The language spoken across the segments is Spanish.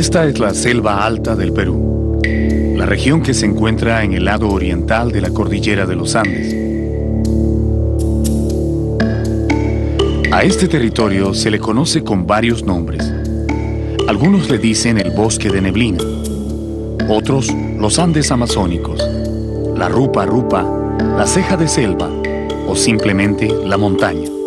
Esta es la selva alta del Perú, la región que se encuentra en el lado oriental de la cordillera de los Andes. A este territorio se le conoce con varios nombres. Algunos le dicen el bosque de neblina, otros los Andes amazónicos, la rupa rupa, la ceja de selva o simplemente la montaña.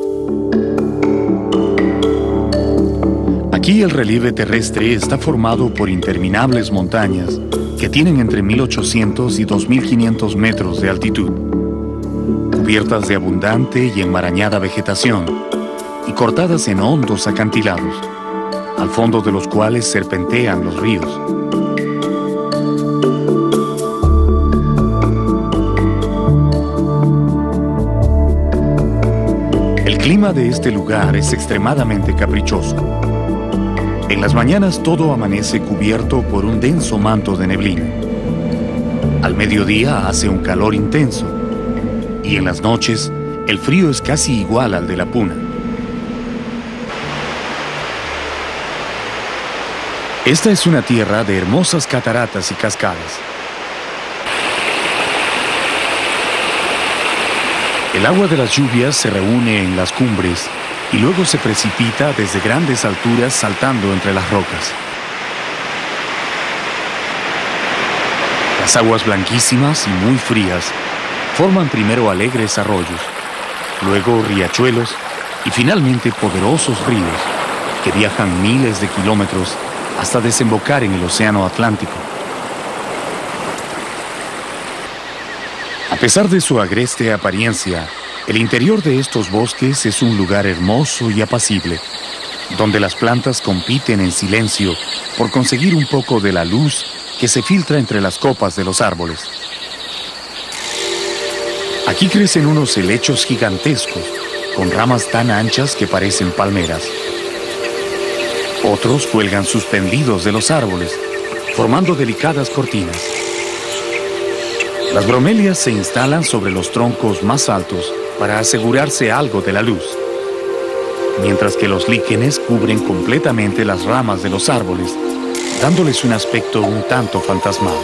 Aquí el relieve terrestre está formado por interminables montañas que tienen entre 1800 y 2500 metros de altitud, cubiertas de abundante y enmarañada vegetación y cortadas en hondos acantilados, al fondo de los cuales serpentean los ríos. El clima de este lugar es extremadamente caprichoso. En las mañanas todo amanece cubierto por un denso manto de neblina. Al mediodía hace un calor intenso y en las noches el frío es casi igual al de la puna. Esta es una tierra de hermosas cataratas y cascadas. El agua de las lluvias se reúne en las cumbres y luego se precipita desde grandes alturas saltando entre las rocas. Las aguas blanquísimas y muy frías forman primero alegres arroyos, luego riachuelos y finalmente poderosos ríos que viajan miles de kilómetros hasta desembocar en el Océano Atlántico. A pesar de su agreste apariencia, el interior de estos bosques es un lugar hermoso y apacible, donde las plantas compiten en silencio por conseguir un poco de la luz que se filtra entre las copas de los árboles. Aquí crecen unos helechos gigantescos, con ramas tan anchas que parecen palmeras. Otros cuelgan suspendidos de los árboles, formando delicadas cortinas. Las bromelias se instalan sobre los troncos más altos para asegurarse algo de la luz, mientras que los líquenes cubren completamente las ramas de los árboles, dándoles un aspecto un tanto fantasmal.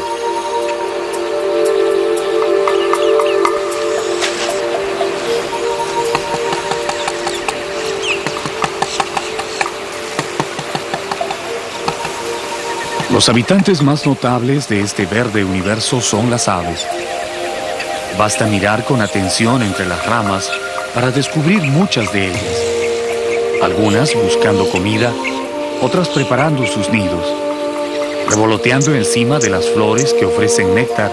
Los habitantes más notables de este verde universo son las aves. Basta mirar con atención entre las ramas para descubrir muchas de ellas. Algunas buscando comida, otras preparando sus nidos, revoloteando encima de las flores que ofrecen néctar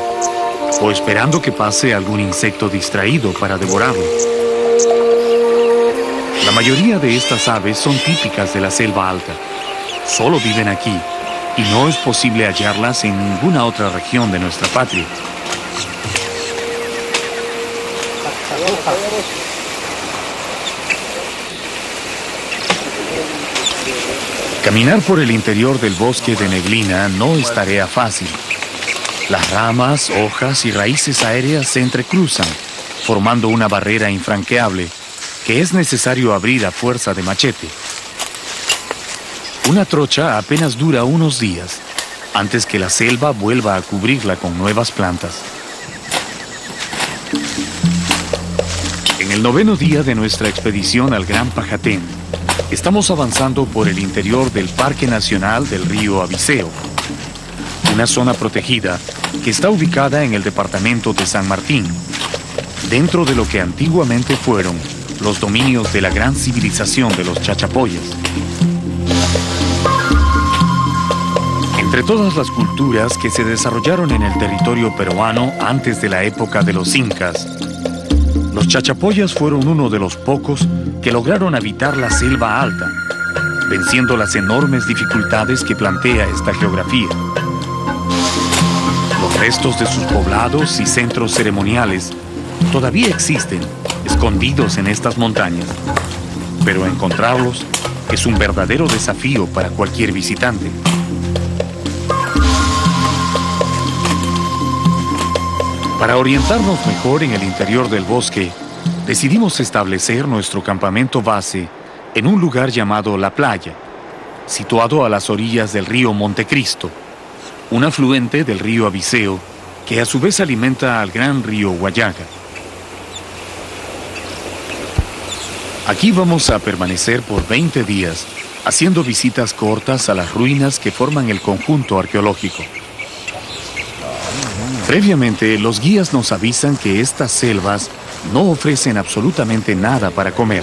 o esperando que pase algún insecto distraído para devorarlo. La mayoría de estas aves son típicas de la selva alta. Solo viven aquí y no es posible hallarlas en ninguna otra región de nuestra patria. Caminar por el interior del bosque de neblina no es tarea fácil. Las ramas, hojas y raíces aéreas se entrecruzan, formando una barrera infranqueable que es necesario abrir a fuerza de machete. Una trocha apenas dura unos días antes que la selva vuelva a cubrirla con nuevas plantas. En el noveno día de nuestra expedición al Gran Pajatén, estamos avanzando por el interior del Parque Nacional del Río Abiseo, una zona protegida que está ubicada en el departamento de San Martín, dentro de lo que antiguamente fueron los dominios de la gran civilización de los chachapoyas. Entre todas las culturas que se desarrollaron en el territorio peruano antes de la época de los incas, los chachapoyas fueron uno de los pocos que lograron habitar la selva alta, venciendo las enormes dificultades que plantea esta geografía. Los restos de sus poblados y centros ceremoniales todavía existen, escondidos en estas montañas, pero encontrarlos es un verdadero desafío para cualquier visitante. Para orientarnos mejor en el interior del bosque, decidimos establecer nuestro campamento base en un lugar llamado La Playa, situado a las orillas del río Montecristo, un afluente del río Abiseo que a su vez alimenta al gran río Guayaga. Aquí vamos a permanecer por 20 días haciendo visitas cortas a las ruinas que forman el conjunto arqueológico. Previamente, los guías nos avisan que estas selvas no ofrecen absolutamente nada para comer.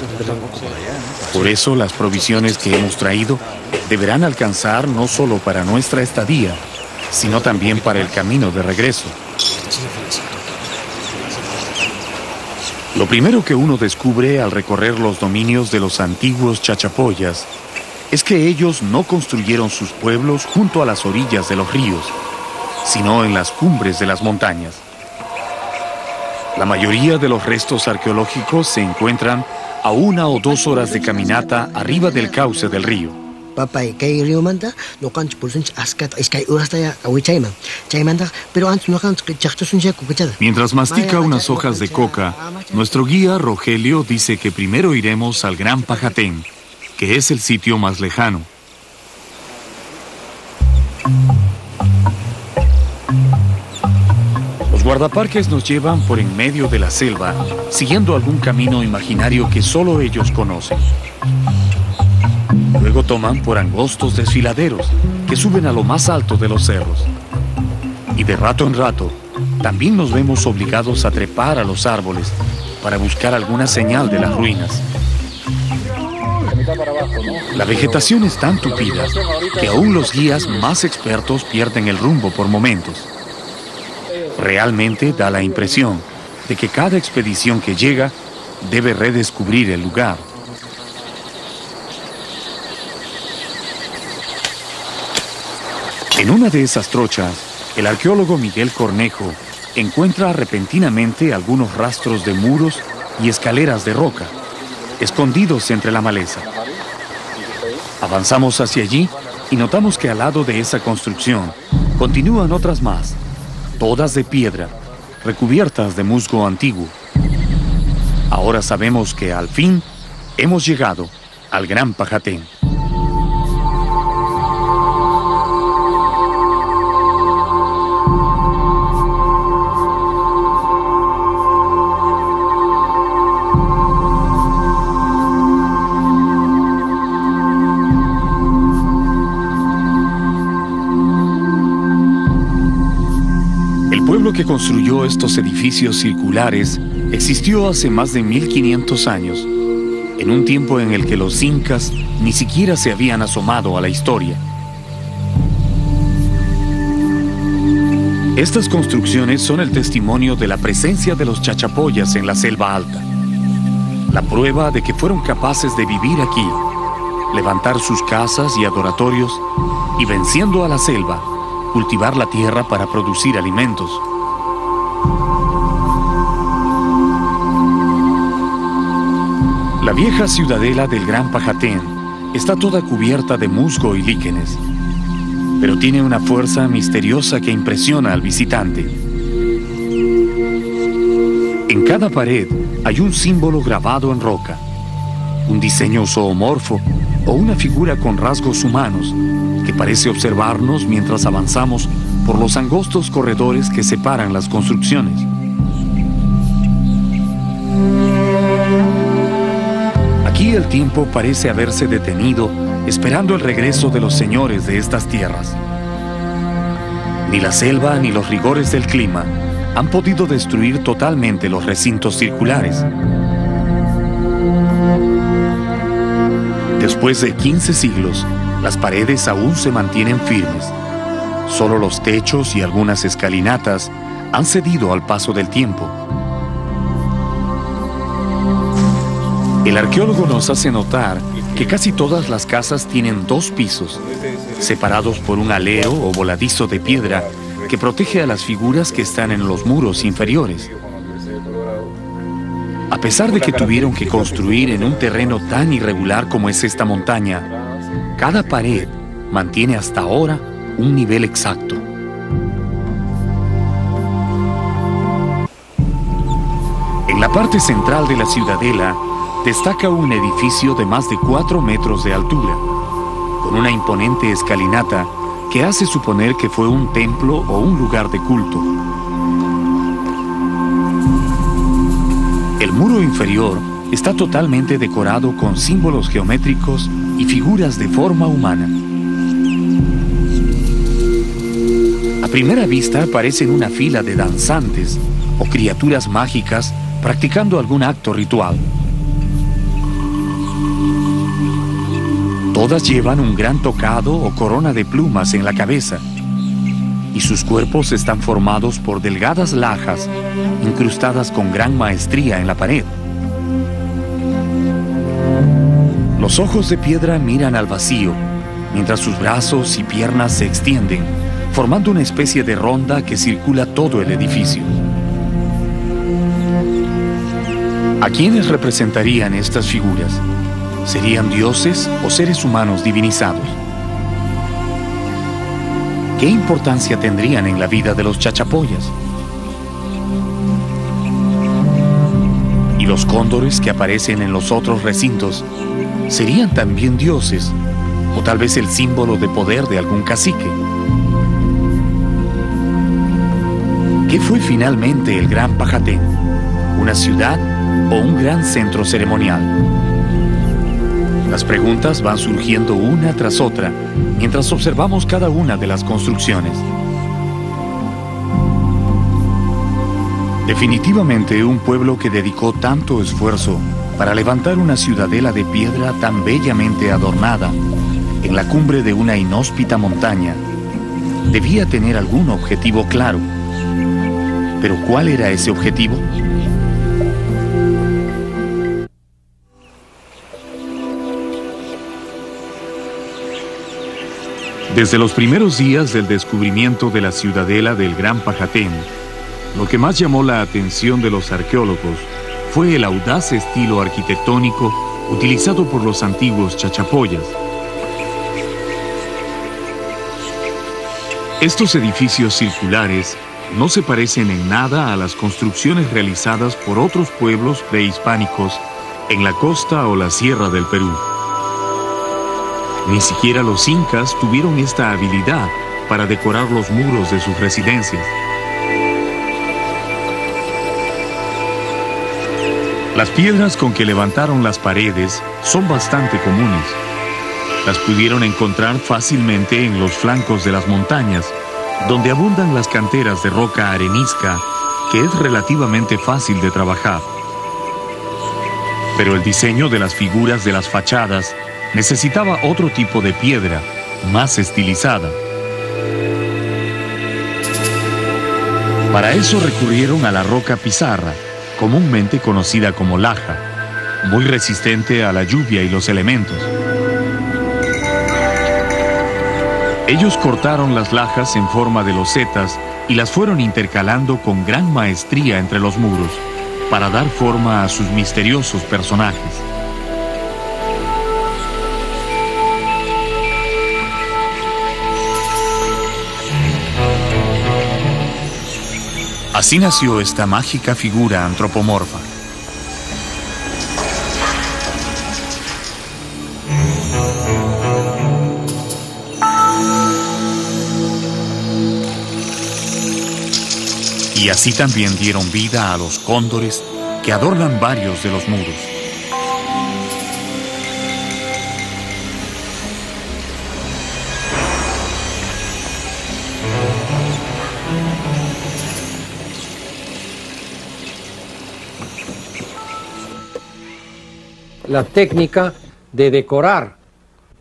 Por eso las provisiones que hemos traído deberán alcanzar no solo para nuestra estadía, sino también para el camino de regreso. Lo primero que uno descubre al recorrer los dominios de los antiguos chachapoyas es que ellos no construyeron sus pueblos junto a las orillas de los ríos, sino en las cumbres de las montañas. La mayoría de los restos arqueológicos se encuentran a una o dos horas de caminata arriba del cauce del río. Mientras mastica unas hojas de coca, nuestro guía Rogelio dice que primero iremos al Gran Pajatén, que es el sitio más lejano. Los guardaparques nos llevan por en medio de la selva, siguiendo algún camino imaginario que solo ellos conocen. Luego toman por angostos desfiladeros que suben a lo más alto de los cerros. Y de rato en rato, también nos vemos obligados a trepar a los árboles para buscar alguna señal de las ruinas. La vegetación es tan tupida que aún los guías más expertos pierden el rumbo por momentos. Realmente da la impresión de que cada expedición que llega debe redescubrir el lugar. En una de esas trochas, el arqueólogo Miguel Cornejo encuentra repentinamente algunos rastros de muros y escaleras de roca, escondidos entre la maleza. Avanzamos hacia allí y notamos que al lado de esa construcción continúan otras más, todas de piedra, recubiertas de musgo antiguo. Ahora sabemos que al fin hemos llegado al Gran Pajatén. Que construyó estos edificios circulares existió hace más de 1500 años, en un tiempo en el que los incas ni siquiera se habían asomado a la historia. Estas construcciones son el testimonio de la presencia de los chachapoyas en la selva alta, la prueba de que fueron capaces de vivir aquí, levantar sus casas y adoratorios y venciendo a la selva, cultivar la tierra para producir alimentos. La vieja ciudadela del Gran Pajatén está toda cubierta de musgo y líquenes, pero tiene una fuerza misteriosa que impresiona al visitante. En cada pared hay un símbolo grabado en roca, un diseño zoomorfo o una figura con rasgos humanos que parece observarnos mientras avanzamos por los angostos corredores que separan las construcciones. El tiempo parece haberse detenido esperando el regreso de los señores de estas tierras. Ni la selva ni los rigores del clima han podido destruir totalmente los recintos circulares. Después de 15 siglos, las paredes aún se mantienen firmes. Solo los techos y algunas escalinatas han cedido al paso del tiempo. El arqueólogo nos hace notar que casi todas las casas tienen dos pisos, separados por un alero o voladizo de piedra que protege a las figuras que están en los muros inferiores. A pesar de que tuvieron que construir en un terreno tan irregular como es esta montaña, cada pared mantiene hasta ahora un nivel exacto. En la parte central de la ciudadela destaca un edificio de más de 4 metros de altura. con una imponente escalinata que hace suponer que fue un templo o un lugar de culto. El muro inferior está totalmente decorado con símbolos geométricos y figuras de forma humana. A primera vista parecen una fila de danzantes o criaturas mágicas practicando algún acto ritual. Todas llevan un gran tocado o corona de plumas en la cabeza y sus cuerpos están formados por delgadas lajas incrustadas con gran maestría en la pared. Los ojos de piedra miran al vacío, mientras sus brazos y piernas se extienden, formando una especie de ronda que circula todo el edificio. ¿A quiénes representarían estas figuras? ¿Serían dioses o seres humanos divinizados? ¿Qué importancia tendrían en la vida de los chachapoyas? ¿Y los cóndores que aparecen en los otros recintos serían también dioses o tal vez el símbolo de poder de algún cacique? ¿Qué fue finalmente el Gran Pajatén? ¿Una ciudad o un gran centro ceremonial? Las preguntas van surgiendo una tras otra mientras observamos cada una de las construcciones. Definitivamente un pueblo que dedicó tanto esfuerzo para levantar una ciudadela de piedra tan bellamente adornada en la cumbre de una inhóspita montaña, debía tener algún objetivo claro. Pero ¿cuál era ese objetivo? Desde los primeros días del descubrimiento de la ciudadela del Gran Pajatén, lo que más llamó la atención de los arqueólogos fue el audaz estilo arquitectónico utilizado por los antiguos chachapoyas. Estos edificios circulares no se parecen en nada a las construcciones realizadas por otros pueblos prehispánicos en la costa o la sierra del Perú. Ni siquiera los incas tuvieron esta habilidad para decorar los muros de sus residencias. Las piedras con que levantaron las paredes son bastante comunes. Las pudieron encontrar fácilmente en los flancos de las montañas, donde abundan las canteras de roca arenisca, que es relativamente fácil de trabajar. Pero el diseño de las figuras de las fachadas necesitaba otro tipo de piedra, más estilizada. Para eso recurrieron a la roca pizarra, comúnmente conocida como laja, muy resistente a la lluvia y los elementos. Ellos cortaron las lajas en forma de losetas y las fueron intercalando con gran maestría entre los muros para dar forma a sus misteriosos personajes. Así nació esta mágica figura antropomorfa. Y así también dieron vida a los cóndores que adornan varios de los muros. La técnica de decorar,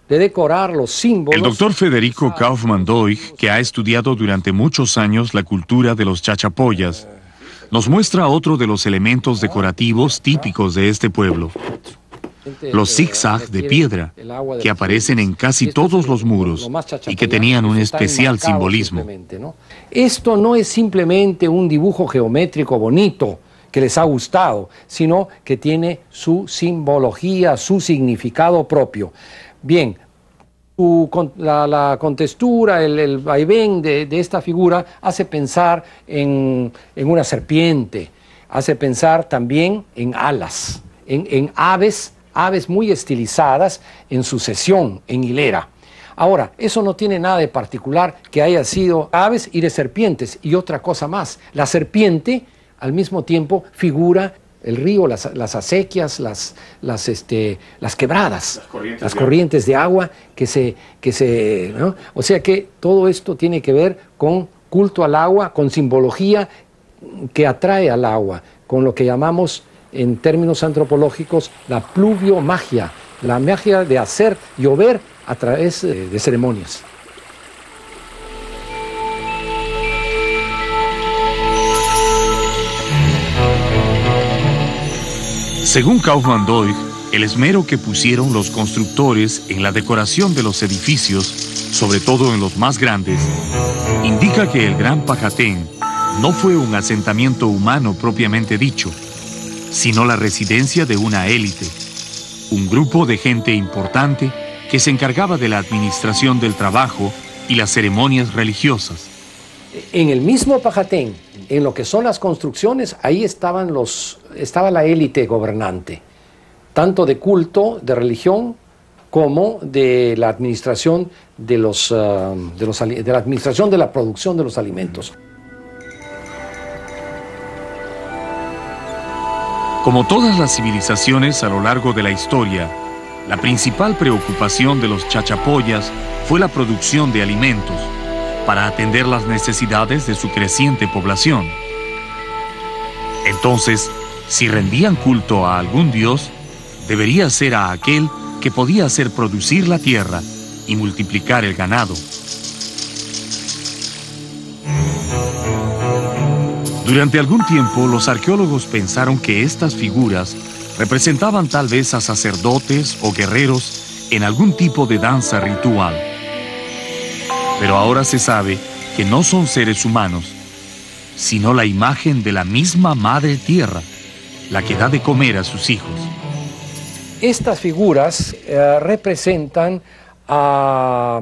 de decorar los símbolos. El doctor Federico Kaufmann Doig, que ha estudiado durante muchos años la cultura de los chachapoyas, nos muestra otro de los elementos decorativos típicos de este pueblo. Los zigzag de piedra, que aparecen en casi todos los muros y que tenían un especial simbolismo. Esto no es simplemente un dibujo geométrico bonito, que les ha gustado, sino que tiene su simbología, su significado propio. Bien, la, contextura, el, vaivén de, esta figura hace pensar en, una serpiente, hace pensar también en alas, en, en aves, aves muy estilizadas en sucesión, en hilera. Ahora, eso no tiene nada de particular que haya sido aves y de serpientes. Y otra cosa más, la serpiente al mismo tiempo figura el río, las, acequias, las, las, este, las quebradas, las corrientes, de, agua. que se... Que se O sea que todo esto tiene que ver con culto al agua, con simbología que atrae al agua, con lo que llamamos en términos antropológicos la pluviomagia, la magia de hacer llover a través de ceremonias. Según Kaufmann Doig, el esmero que pusieron los constructores en la decoración de los edificios, sobre todo en los más grandes, indica que el Gran Pajatén no fue un asentamiento humano propiamente dicho, sino la residencia de una élite, un grupo de gente importante que se encargaba de la administración del trabajo y las ceremonias religiosas. En el mismo Pajatén, en lo que son las construcciones, ahí estaban los, estaba la élite gobernante, tanto de culto, de religión, como de la administración de, los, ah, de, los, de la administración de la producción de los alimentos. Como todas las civilizaciones a lo largo de la historia, la principal preocupación de los chachapoyas fue la producción de alimentos para atender las necesidades de su creciente población. Entonces, si rendían culto a algún dios, debería ser a aquel que podía hacer producir la tierra y multiplicar el ganado. Durante algún tiempo los arqueólogos pensaron que estas figuras representaban tal vez a sacerdotes o guerreros en algún tipo de danza ritual. Pero ahora se sabe que no son seres humanos, sino la imagen de la misma Madre Tierra, la que da de comer a sus hijos. Estas figuras eh, representan a,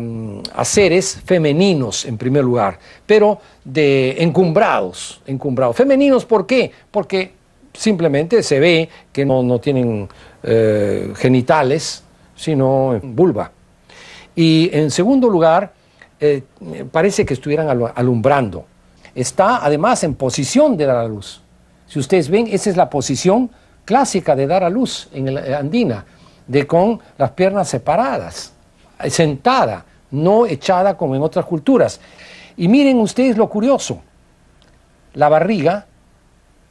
seres femeninos en primer lugar, pero de encumbrados, encumbrados. Femeninos, ¿por qué? Porque simplemente se ve que no, tienen eh, genitales, sino vulva. Y en segundo lugar, eh, parece que estuvieran alumbrando. Está además en posición de dar a luz. Si ustedes ven, esa es la posición clásica de dar a luz en la andina, de con las piernas separadas sentada, no echada como en otras culturas. Y miren ustedes lo curioso, la barriga,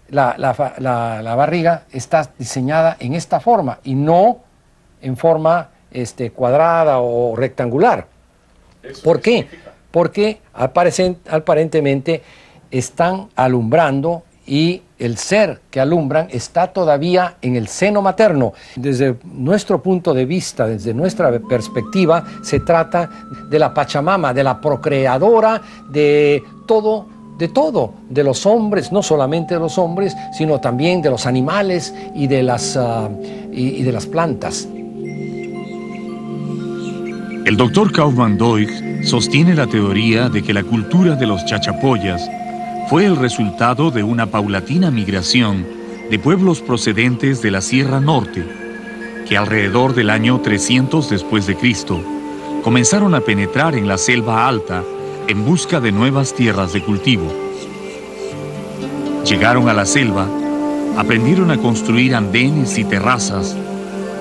la, barriga está diseñada en esta forma y no en forma este, cuadrada o rectangular. ¿Por qué? Porque aparentemente están alumbrando y el ser que alumbran está todavía en el seno materno. Desde nuestro punto de vista, desde nuestra perspectiva, se trata de la Pachamama, de la procreadora, de todo, de todo, de los hombres, no solamente de los hombres, sino también de los animales y de las, ah, y, de las plantas. El doctor Kaufmann Doig sostiene la teoría de que la cultura de los chachapoyas fue el resultado de una paulatina migración de pueblos procedentes de la Sierra Norte, que alrededor del año 300 después de Cristo comenzaron a penetrar en la selva alta en busca de nuevas tierras de cultivo. Llegaron a la selva, aprendieron a construir andenes y terrazas,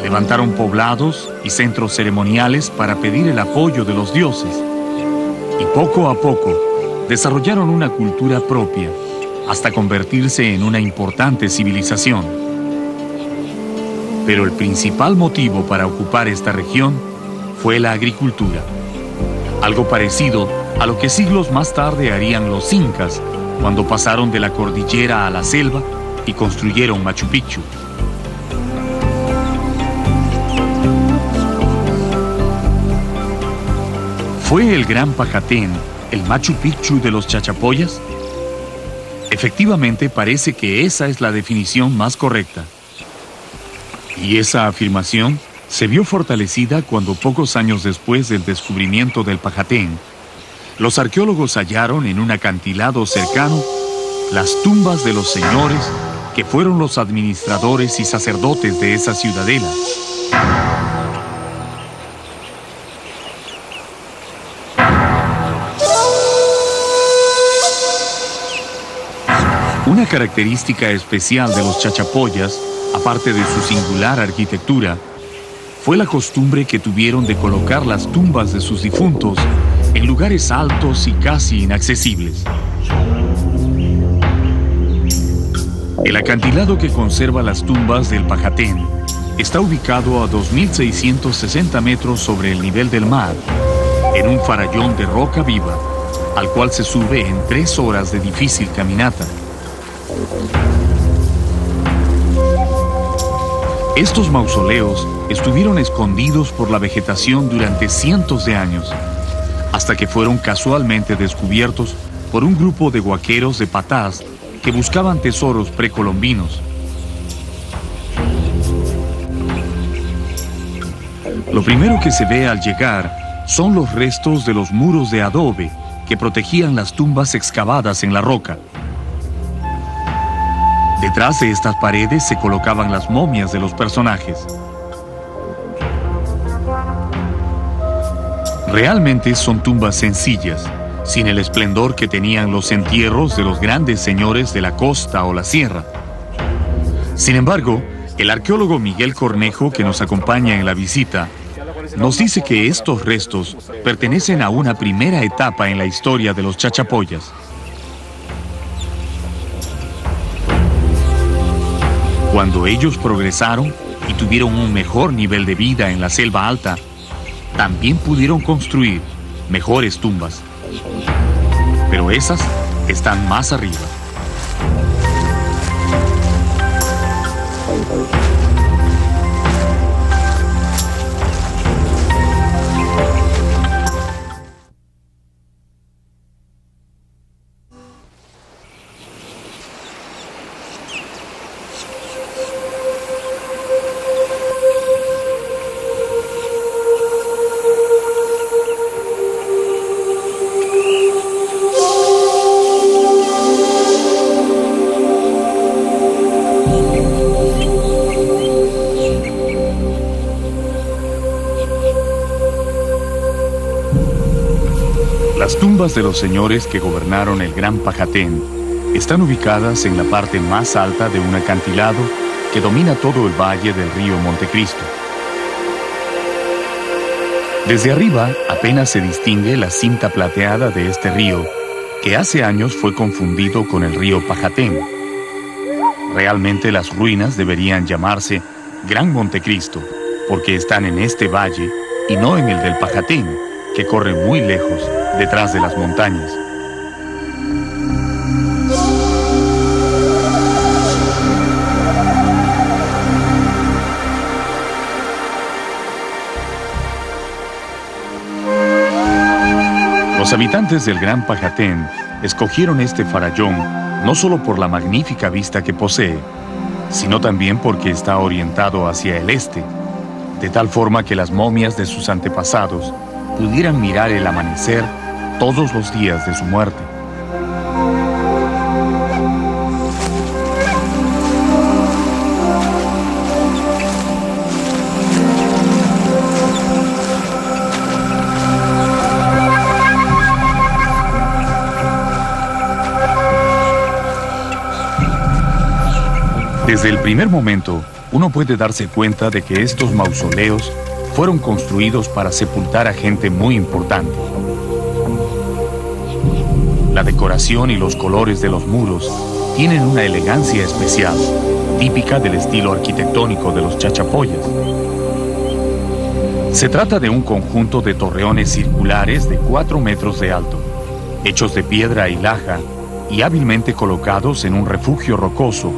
levantaron poblados y centros ceremoniales para pedir el apoyo de los dioses. Y poco a poco, desarrollaron una cultura propia hasta convertirse en una importante civilización. Pero el principal motivo para ocupar esta región fue la agricultura, algo parecido a lo que siglos más tarde harían los incas cuando pasaron de la cordillera a la selva y construyeron Machu Picchu. Fue el gran Pajatén el Machu Picchu de los chachapoyas? Efectivamente parece que esa es la definición más correcta. Y esa afirmación se vio fortalecida cuando pocos años después del descubrimiento del Pajatén, los arqueólogos hallaron en un acantilado cercano las tumbas de los señores que fueron los administradores y sacerdotes de esa ciudadela. Característica especial de los chachapoyas, aparte de su singular arquitectura, fue la costumbre que tuvieron de colocar las tumbas de sus difuntos en lugares altos y casi inaccesibles. El acantilado que conserva las tumbas del Pajatén está ubicado a 2.660 metros sobre el nivel del mar, en un farallón de roca viva, al cual se sube en tres horas de difícil caminata. Estos mausoleos estuvieron escondidos por la vegetación durante cientos de años, hasta que fueron casualmente descubiertos por un grupo de guaqueros de patás que buscaban tesoros precolombinos. Lo primero que se ve al llegar son los restos de los muros de adobe que protegían las tumbas excavadas en la roca. Detrás de estas paredes se colocaban las momias de los personajes. Realmente son tumbas sencillas, sin el esplendor que tenían los entierros de los grandes señores de la costa o la sierra. Sin embargo, el arqueólogo Miguel Cornejo, que nos acompaña en la visita, nos dice que estos restos pertenecen a una primera etapa en la historia de los chachapoyas. Cuando ellos progresaron y tuvieron un mejor nivel de vida en la selva alta, también pudieron construir mejores tumbas. Pero esas están más arriba. Tumbas de los señores que gobernaron el Gran Pajatén están ubicadas en la parte más alta de un acantilado que domina todo el valle del río Montecristo. Desde arriba apenas se distingue la cinta plateada de este río, que hace años fue confundido con el río Pajatén. Realmente las ruinas deberían llamarse Gran Montecristo, porque están en este valle y no en el del Pajatén, que corre muy lejos detrás de las montañas. Los habitantes del Gran Pajatén escogieron este farallón no solo por la magnífica vista que posee, sino también porque está orientado hacia el este, de tal forma que las momias de sus antepasados pudieran mirar el amanecer todos los días de su muerte. Desde el primer momento, uno puede darse cuenta de que estos mausoleos fueron construidos para sepultar a gente muy importante. La decoración y los colores de los muros tienen una elegancia especial, típica del estilo arquitectónico de los chachapoyas. Se trata de un conjunto de torreones circulares de 4 metros de alto, hechos de piedra y laja y hábilmente colocados en un refugio rocoso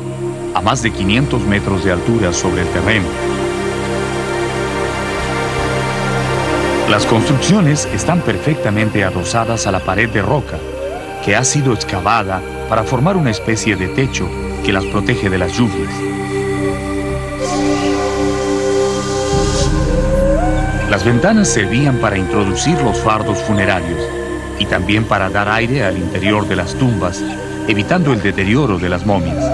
a más de 500 metros de altura sobre el terreno. Las construcciones están perfectamente adosadas a la pared de roca que ha sido excavada para formar una especie de techo que las protege de las lluvias. Las ventanas servían para introducir los fardos funerarios y también para dar aire al interior de las tumbas, evitando el deterioro de las momias.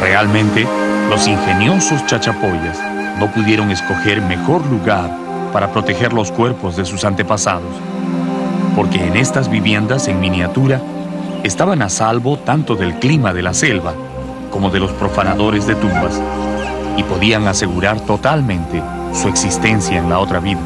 Realmente, los ingeniosos chachapoyas no pudieron escoger mejor lugar para proteger los cuerpos de sus antepasados, porque en estas viviendas en miniatura estaban a salvo tanto del clima de la selva como de los profanadores de tumbas, y podían asegurar totalmente su existencia en la otra vida.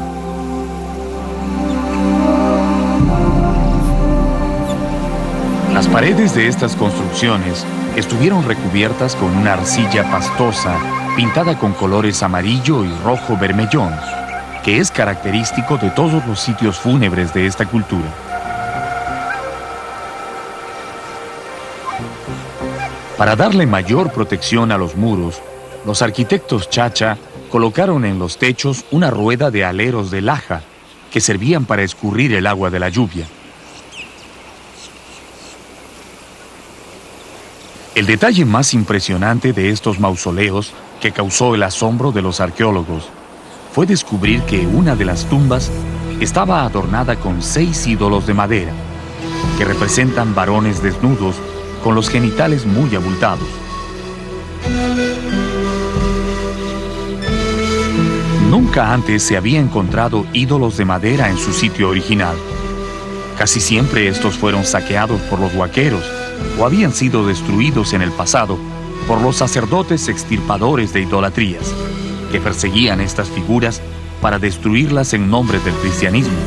Las paredes de estas construcciones estuvieron recubiertas con una arcilla pastosa pintada con colores amarillo y rojo vermellón, que es característico de todos los sitios fúnebres de esta cultura. Para darle mayor protección a los muros, los arquitectos Chacha colocaron en los techos una rueda de aleros de laja que servían para escurrir el agua de la lluvia. El detalle más impresionante de estos mausoleos que causó el asombro de los arqueólogos fue descubrir que una de las tumbas estaba adornada con seis ídolos de madera, que representan varones desnudos con los genitales muy abultados. Nunca antes se había encontrado ídolos de madera en su sitio original. Casi siempre estos fueron saqueados por los huaqueros o habían sido destruidos en el pasado por los sacerdotes extirpadores de idolatrías, que perseguían estas figuras para destruirlas en nombre del cristianismo.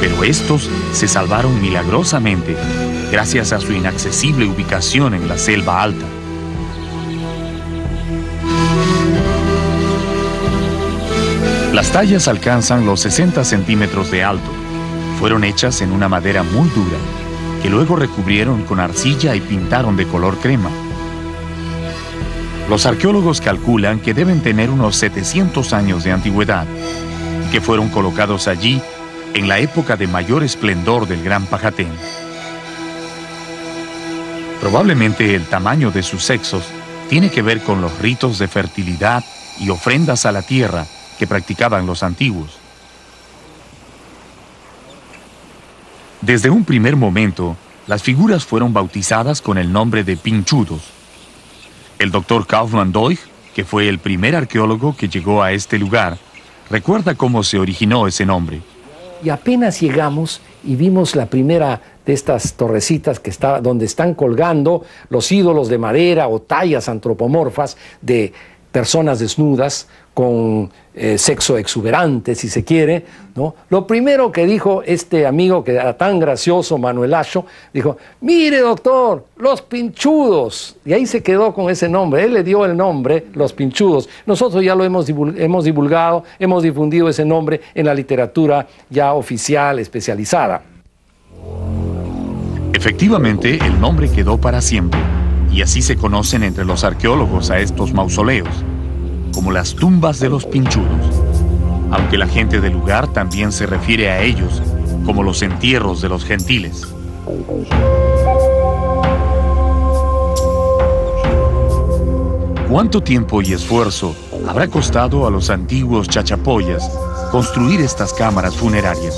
Pero estos se salvaron milagrosamente gracias a su inaccesible ubicación en la selva alta. Las tallas alcanzan los 60 centímetros de alto. Fueron hechas en una madera muy dura que luego recubrieron con arcilla y pintaron de color crema. Los arqueólogos calculan que deben tener unos 700 años de antigüedad y que fueron colocados allí en la época de mayor esplendor del Gran Pajatén. Probablemente el tamaño de sus sexos tiene que ver con los ritos de fertilidad y ofrendas a la tierra que practicaban los antiguos. Desde un primer momento, las figuras fueron bautizadas con el nombre de pinchudos. El doctor Kaufmann Doig, que fue el primer arqueólogo que llegó a este lugar, recuerda cómo se originó ese nombre. Y apenas llegamos y vimos la primera de estas torrecitas que está, donde están colgando los ídolos de madera o tallas antropomorfas de personas desnudas con eh, sexo exuberante, si se quiere, ¿no? Lo primero que dijo este amigo que era tan gracioso, Manuel Acho, dijo, mire doctor, los pinchudos. Y ahí se quedó con ese nombre, él le dio el nombre, los pinchudos. Nosotros ya lo hemos, hemos divulgado, hemos difundido ese nombre en la literatura ya oficial, especializada. Efectivamente, el nombre quedó para siempre, y así se conocen entre los arqueólogos a estos mausoleos como las tumbas de los pinchudos, aunque la gente del lugar también se refiere a ellos como los entierros de los gentiles. ¿Cuánto tiempo y esfuerzo habrá costado a los antiguos chachapoyas construir estas cámaras funerarias?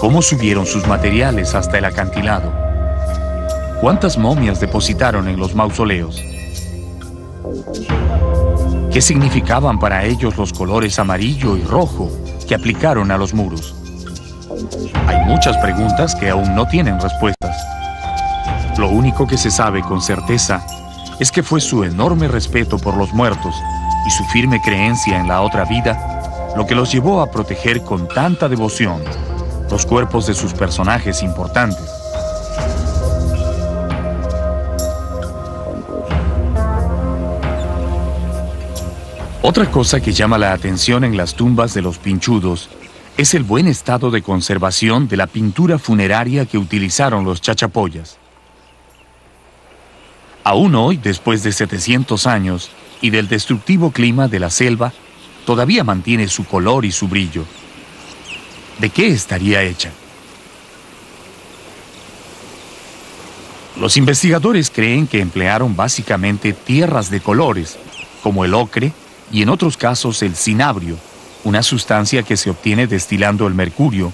¿Cómo subieron sus materiales hasta el acantilado? ¿Cuántas momias depositaron en los mausoleos? ¿Qué significaban para ellos los colores amarillo y rojo que aplicaron a los muros? Hay muchas preguntas que aún no tienen respuestas. Lo único que se sabe con certeza es que fue su enorme respeto por los muertos y su firme creencia en la otra vida lo que los llevó a proteger con tanta devoción los cuerpos de sus personajes importantes. Otra cosa que llama la atención en las tumbas de los pinchudos es el buen estado de conservación de la pintura funeraria que utilizaron los chachapoyas. Aún hoy, después de 700 años y del destructivo clima de la selva, todavía mantiene su color y su brillo. ¿De qué estaría hecha? Los investigadores creen que emplearon básicamente tierras de colores, como el ocre, y en otros casos el cinabrio, una sustancia que se obtiene destilando el mercurio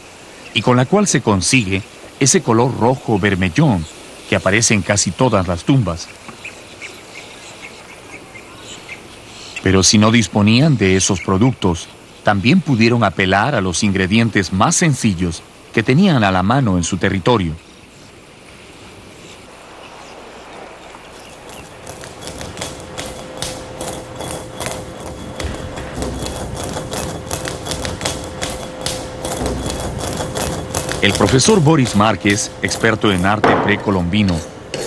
y con la cual se consigue ese color rojo vermellón que aparece en casi todas las tumbas. Pero si no disponían de esos productos, también pudieron apelar a los ingredientes más sencillos que tenían a la mano en su territorio. El profesor Boris Márquez, experto en arte precolombino,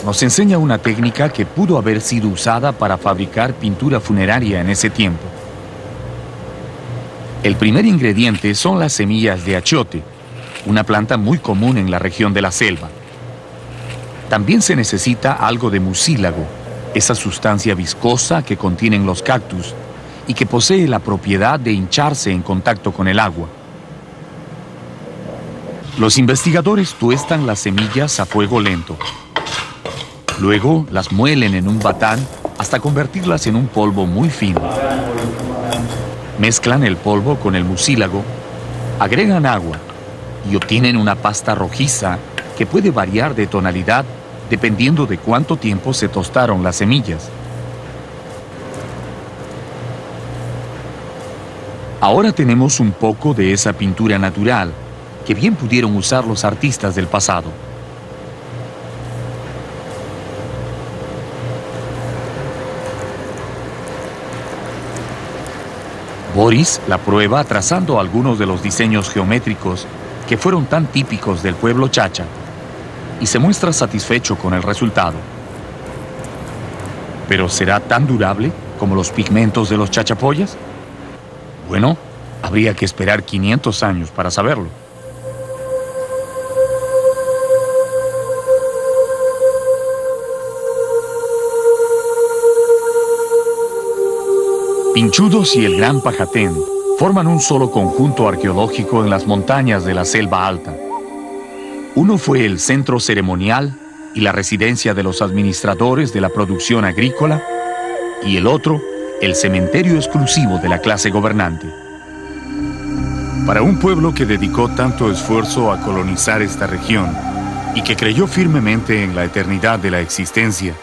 nos enseña una técnica que pudo haber sido usada para fabricar pintura funeraria en ese tiempo. El primer ingrediente son las semillas de achiote, una planta muy común en la región de la selva. También se necesita algo de mucílago, esa sustancia viscosa que contienen los cactus y que posee la propiedad de hincharse en contacto con el agua. Los investigadores tuestan las semillas a fuego lento. Luego las muelen en un batán hasta convertirlas en un polvo muy fino. Mezclan el polvo con el mucílago, agregan agua y obtienen una pasta rojiza que puede variar de tonalidad dependiendo de cuánto tiempo se tostaron las semillas. Ahora tenemos un poco de esa pintura natural que bien pudieron usar los artistas del pasado. Boris la prueba trazando algunos de los diseños geométricos que fueron tan típicos del pueblo chacha y se muestra satisfecho con el resultado. ¿Pero será tan durable como los pigmentos de los chachapoyas? Bueno, habría que esperar 500 años para saberlo. Pinchudos y el Gran Pajatén forman un solo conjunto arqueológico en las montañas de la Selva Alta. Uno fue el centro ceremonial y la residencia de los administradores de la producción agrícola y el otro el cementerio exclusivo de la clase gobernante. Para un pueblo que dedicó tanto esfuerzo a colonizar esta región y que creyó firmemente en la eternidad de la existencia,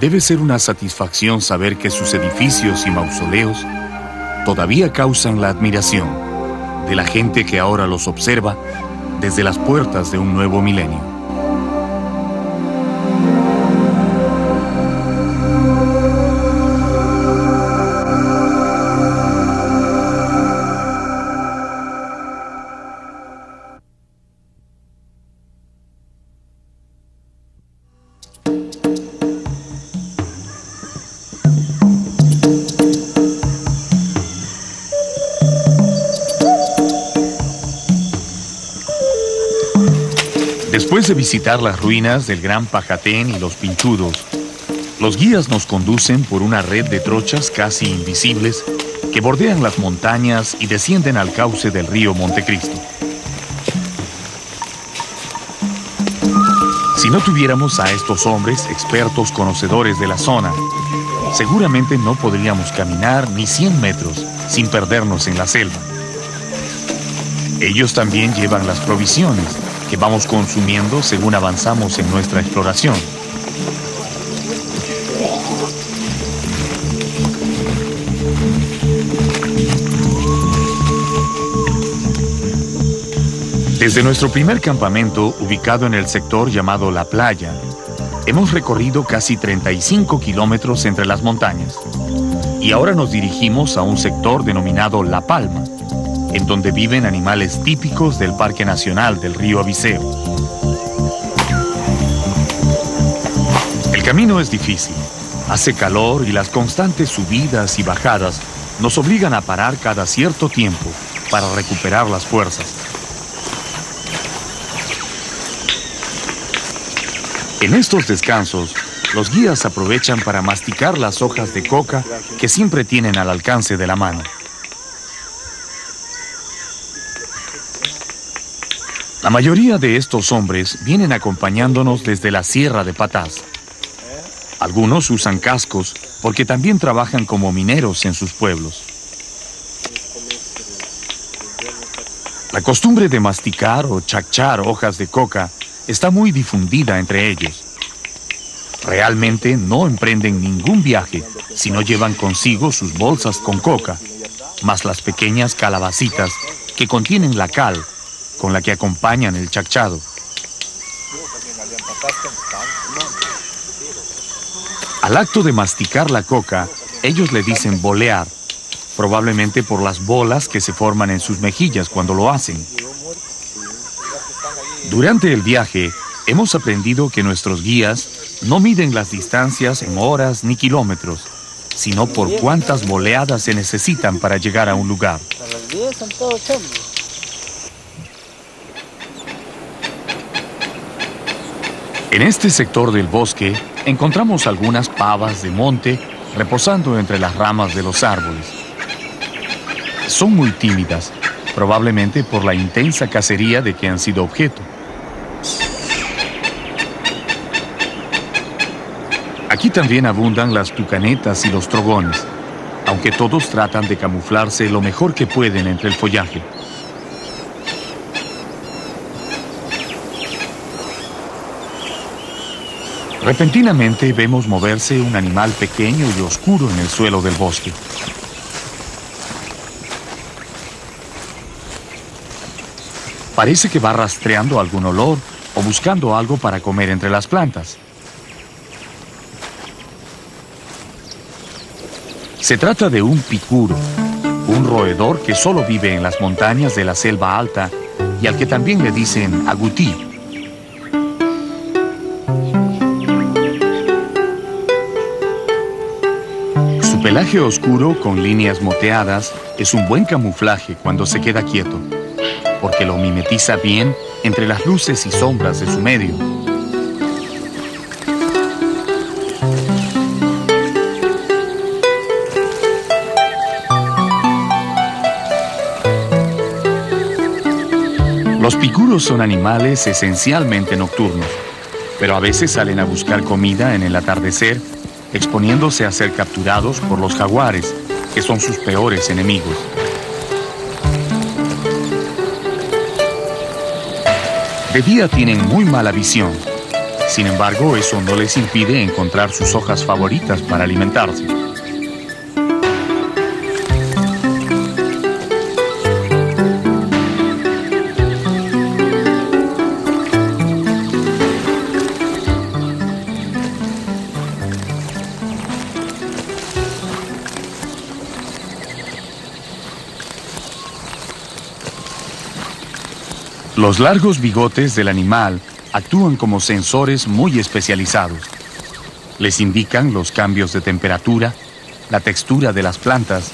Debe ser una satisfacción saber que sus edificios y mausoleos todavía causan la admiración de la gente que ahora los observa desde las puertas de un nuevo milenio. Visitar las ruinas del Gran Pajatén y los Pinchudos, los guías nos conducen por una red de trochas casi invisibles que bordean las montañas y descienden al cauce del río Montecristo. Si no tuviéramos a estos hombres, expertos conocedores de la zona, seguramente no podríamos caminar ni 100 metros sin perdernos en la selva. Ellos también llevan las provisiones que vamos consumiendo según avanzamos en nuestra exploración. Desde nuestro primer campamento, ubicado en el sector llamado La Playa, hemos recorrido casi 35 kilómetros entre las montañas y ahora nos dirigimos a un sector denominado La Palma, en donde viven animales típicos del Parque Nacional del Río Abiseo. El camino es difícil, hace calor y las constantes subidas y bajadas nos obligan a parar cada cierto tiempo para recuperar las fuerzas. En estos descansos, los guías aprovechan para masticar las hojas de coca que siempre tienen al alcance de la mano. La mayoría de estos hombres vienen acompañándonos desde la Sierra de Patás. Algunos usan cascos porque también trabajan como mineros en sus pueblos. La costumbre de masticar o chachar hojas de coca está muy difundida entre ellos. Realmente no emprenden ningún viaje si no llevan consigo sus bolsas con coca, más las pequeñas calabacitas que contienen la cal con la que acompañan el chachado. Al acto de masticar la coca, ellos le dicen bolear, probablemente por las bolas que se forman en sus mejillas cuando lo hacen. Durante el viaje, hemos aprendido que nuestros guías no miden las distancias en horas ni kilómetros, sino por cuántas boleadas se necesitan para llegar a un lugar. En este sector del bosque encontramos algunas pavas de monte reposando entre las ramas de los árboles. Son muy tímidas, probablemente por la intensa cacería de que han sido objeto. Aquí también abundan las tucanetas y los trogones, aunque todos tratan de camuflarse lo mejor que pueden entre el follaje. Repentinamente vemos moverse un animal pequeño y oscuro en el suelo del bosque. Parece que va rastreando algún olor o buscando algo para comer entre las plantas. Se trata de un picuro, un roedor que solo vive en las montañas de la selva alta y al que también le dicen agutí. Pelaje oscuro con líneas moteadas es un buen camuflaje cuando se queda quieto, porque lo mimetiza bien entre las luces y sombras de su medio. Los picuros son animales esencialmente nocturnos, pero a veces salen a buscar comida en el atardecer exponiéndose a ser capturados por los jaguares, que son sus peores enemigos. De día tienen muy mala visión, sin embargo eso no les impide encontrar sus hojas favoritas para alimentarse. Los largos bigotes del animal actúan como sensores muy especializados. Les indican los cambios de temperatura, la textura de las plantas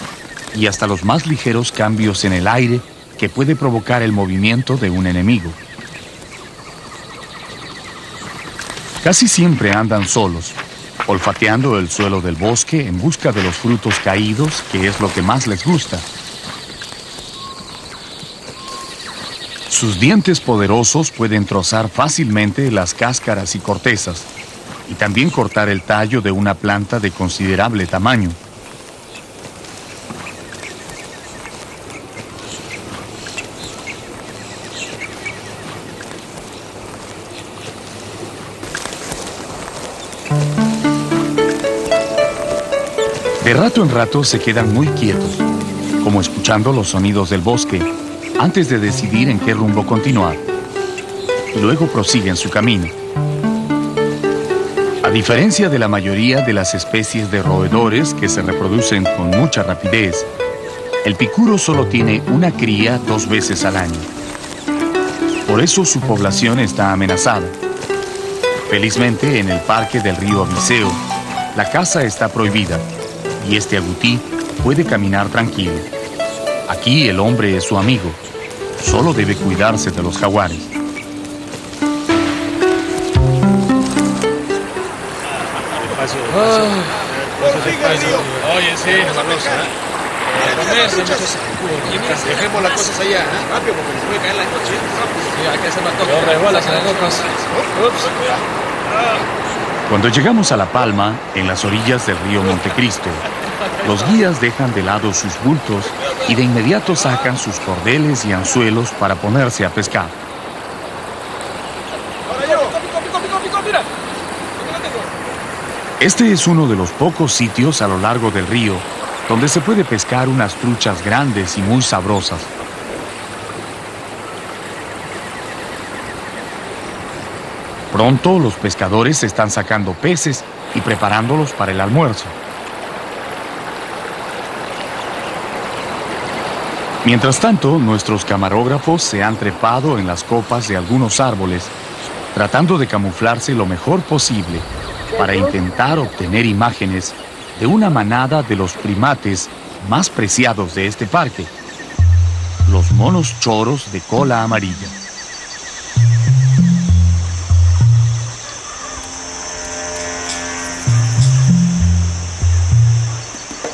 y hasta los más ligeros cambios en el aire que puede provocar el movimiento de un enemigo. Casi siempre andan solos, olfateando el suelo del bosque en busca de los frutos caídos, que es lo que más les gusta. Sus dientes poderosos pueden trozar fácilmente las cáscaras y cortezas y también cortar el tallo de una planta de considerable tamaño. De rato en rato se quedan muy quietos, como escuchando los sonidos del bosque antes de decidir en qué rumbo continuar. Luego prosiguen su camino. A diferencia de la mayoría de las especies de roedores que se reproducen con mucha rapidez, el picuro solo tiene una cría dos veces al año. Por eso su población está amenazada. Felizmente, en el parque del río Abiseo, la caza está prohibida y este agutí puede caminar tranquilo. Aquí el hombre es su amigo. Solo debe cuidarse de los jaguares. Oye, sí, hermanos. Dejemos las cosas allá, ¿eh? Rápido, porque nos puede caer la noche. Sí, hay que hacer más toque. Cuando llegamos a La Palma, en las orillas del río Montecristo, los guías dejan de lado sus bultos y de inmediato sacan sus cordeles y anzuelos para ponerse a pescar. Este es uno de los pocos sitios a lo largo del río donde se puede pescar unas truchas grandes y muy sabrosas. Pronto los pescadores están sacando peces y preparándolos para el almuerzo. Mientras tanto, nuestros camarógrafos se han trepado en las copas de algunos árboles, tratando de camuflarse lo mejor posible para intentar obtener imágenes de una manada de los primates más preciados de este parque, los monos choros de cola amarilla.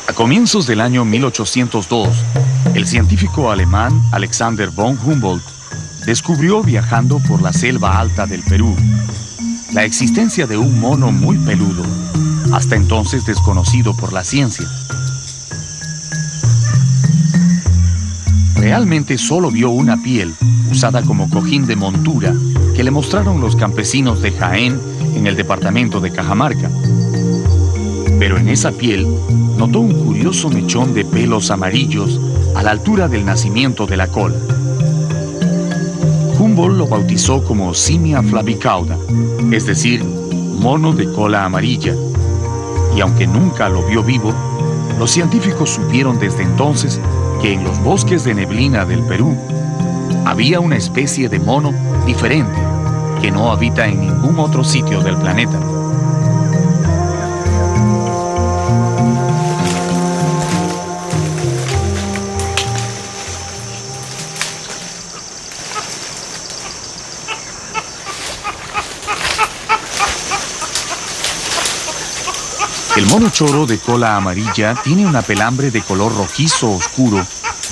A comienzos del año 1802, el científico alemán Alexander von Humboldt descubrió viajando por la selva alta del Perú la existencia de un mono muy peludo, hasta entonces desconocido por la ciencia. Realmente solo vio una piel usada como cojín de montura que le mostraron los campesinos de Jaén en el departamento de Cajamarca. Pero en esa piel notó un curioso mechón de pelos amarillos a la altura del nacimiento de la cola. Humboldt lo bautizó como Simia flavicauda, es decir, mono de cola amarilla. Y aunque nunca lo vio vivo, los científicos supieron desde entonces que en los bosques de neblina del Perú había una especie de mono diferente que no habita en ningún otro sitio del planeta. Mono choro de cola amarilla tiene una pelambre de color rojizo oscuro,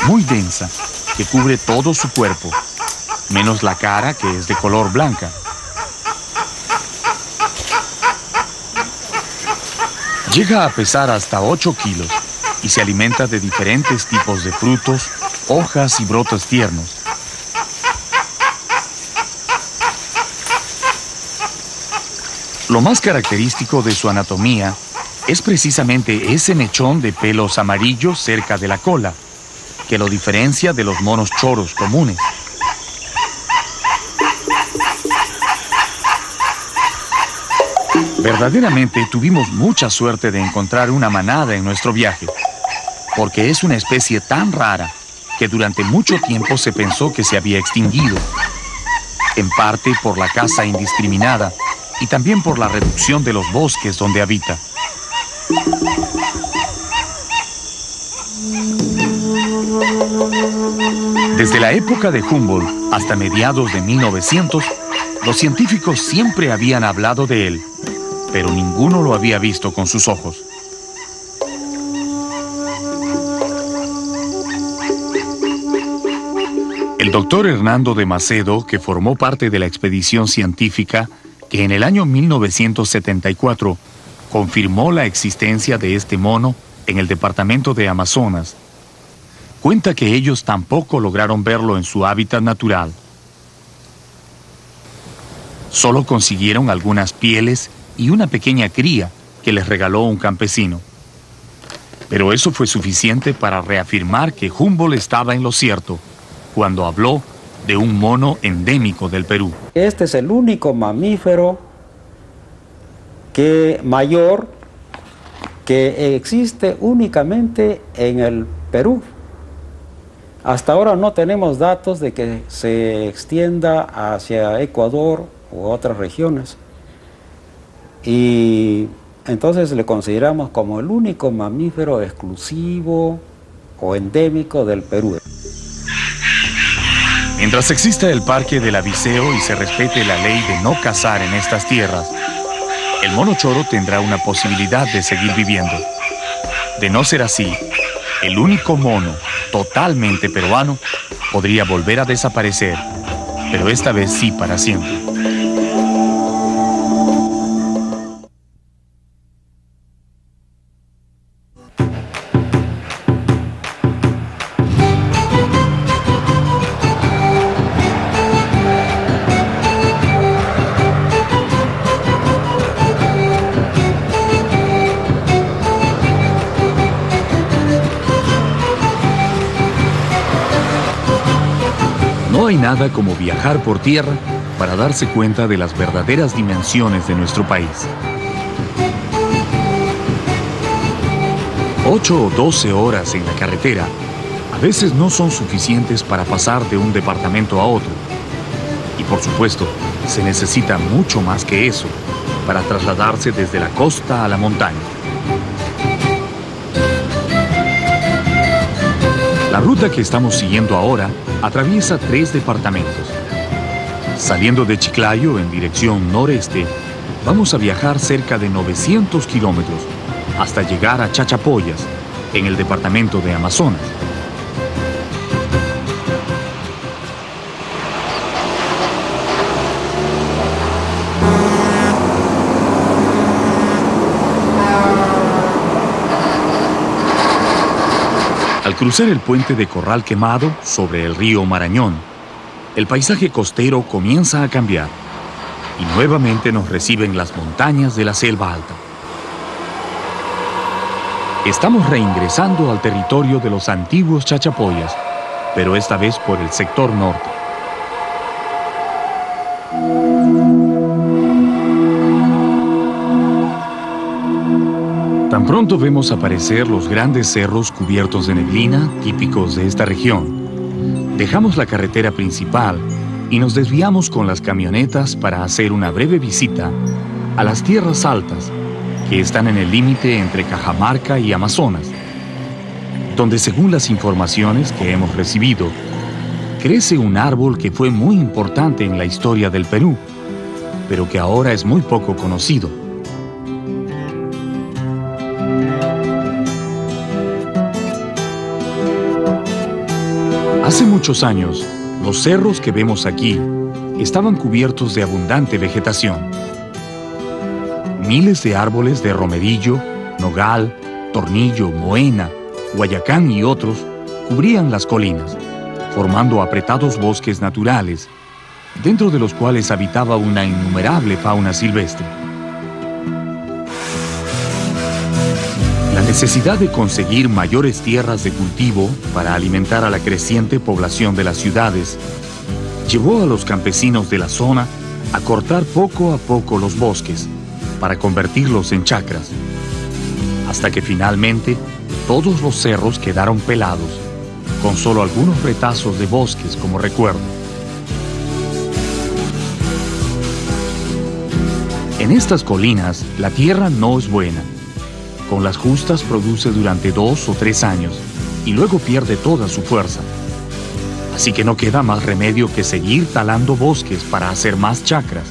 muy densa, que cubre todo su cuerpo, menos la cara que es de color blanca. Llega a pesar hasta 8 kilos y se alimenta de diferentes tipos de frutos, hojas y brotes tiernos. Lo más característico de su anatomía es precisamente ese mechón de pelos amarillos cerca de la cola, que lo diferencia de los monos choros comunes. Verdaderamente tuvimos mucha suerte de encontrar una manada en nuestro viaje, porque es una especie tan rara que durante mucho tiempo se pensó que se había extinguido, en parte por la caza indiscriminada y también por la reducción de los bosques donde habita. Desde la época de Humboldt hasta mediados de 1900, los científicos siempre habían hablado de él, pero ninguno lo había visto con sus ojos. El doctor Hernando de Macedo, que formó parte de la expedición científica que en el año 1974 confirmó la existencia de este mono en el departamento de Amazonas. Cuenta que ellos tampoco lograron verlo en su hábitat natural. Solo consiguieron algunas pieles y una pequeña cría que les regaló un campesino. Pero eso fue suficiente para reafirmar que Humboldt estaba en lo cierto cuando habló de un mono endémico del Perú. Este es el único mamífero que mayor que existe únicamente en el Perú. Hasta ahora no tenemos datos de que se extienda hacia Ecuador u otras regiones. Y entonces le consideramos como el único mamífero exclusivo o endémico del Perú. Mientras exista el Parque del Aviceo y se respete la ley de no cazar en estas tierras, el mono choro tendrá una posibilidad de seguir viviendo. De no ser así, el único mono totalmente peruano podría volver a desaparecer, pero esta vez sí para siempre. Como viajar por tierra para darse cuenta de las verdaderas dimensiones de nuestro país. 8 o 12 horas en la carretera a veces no son suficientes para pasar de un departamento a otro. Y por supuesto, se necesita mucho más que eso para trasladarse desde la costa a la montaña. La ruta que estamos siguiendo ahora atraviesa tres departamentos. Saliendo de Chiclayo en dirección noreste, vamos a viajar cerca de 900 kilómetros hasta llegar a Chachapoyas, en el departamento de Amazonas. Cruzar el puente de Corral Quemado sobre el río Marañón, el paisaje costero comienza a cambiar y nuevamente nos reciben las montañas de la selva alta. Estamos reingresando al territorio de los antiguos chachapoyas, pero esta vez por el sector norte. Tan pronto vemos aparecer los grandes cerros cubiertos de neblina típicos de esta región. Dejamos la carretera principal y nos desviamos con las camionetas para hacer una breve visita a las tierras altas que están en el límite entre Cajamarca y Amazonas, donde según las informaciones que hemos recibido, crece un árbol que fue muy importante en la historia del Perú, pero que ahora es muy poco conocido. Muchos años, los cerros que vemos aquí estaban cubiertos de abundante vegetación. Miles de árboles de romerillo, nogal, tornillo, moena, guayacán y otros cubrían las colinas, formando apretados bosques naturales, dentro de los cuales habitaba una innumerable fauna silvestre. Necesidad de conseguir mayores tierras de cultivo para alimentar a la creciente población de las ciudades llevó a los campesinos de la zona a cortar poco a poco los bosques para convertirlos en chacras, hasta que finalmente todos los cerros quedaron pelados, con solo algunos retazos de bosques como recuerdo. En estas colinas la tierra no es buena. Con las justas produce durante dos o tres años y luego pierde toda su fuerza. Así que no queda más remedio que seguir talando bosques para hacer más chacras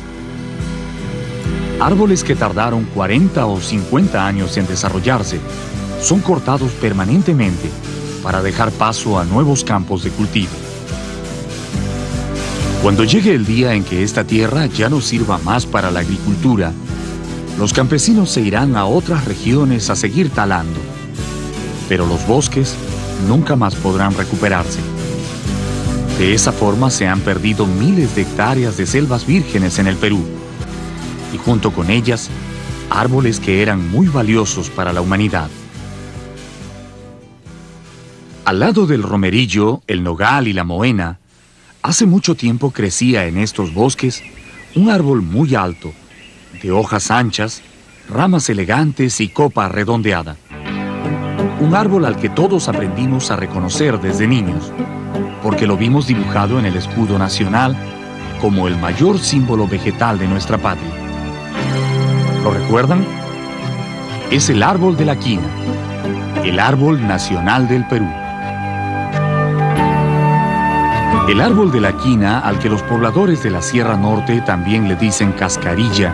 Árboles que tardaron 40 o 50 años en desarrollarse son cortados permanentemente para dejar paso a nuevos campos de cultivo. Cuando llegue el día en que esta tierra ya no sirva más para la agricultura, los campesinos se irán a otras regiones a seguir talando, pero los bosques nunca más podrán recuperarse. De esa forma se han perdido miles de hectáreas de selvas vírgenes en el Perú y junto con ellas árboles que eran muy valiosos para la humanidad. Al lado del romerillo, el nogal y la moena, hace mucho tiempo crecía en estos bosques un árbol muy alto, de hojas anchas, ramas elegantes y copa redondeada. Un árbol al que todos aprendimos a reconocer desde niños, porque lo vimos dibujado en el escudo nacional como el mayor símbolo vegetal de nuestra patria. ¿Lo recuerdan? Es el árbol de la quina, el árbol nacional del Perú. El árbol de la quina, al que los pobladores de la Sierra Norte también le dicen cascarilla,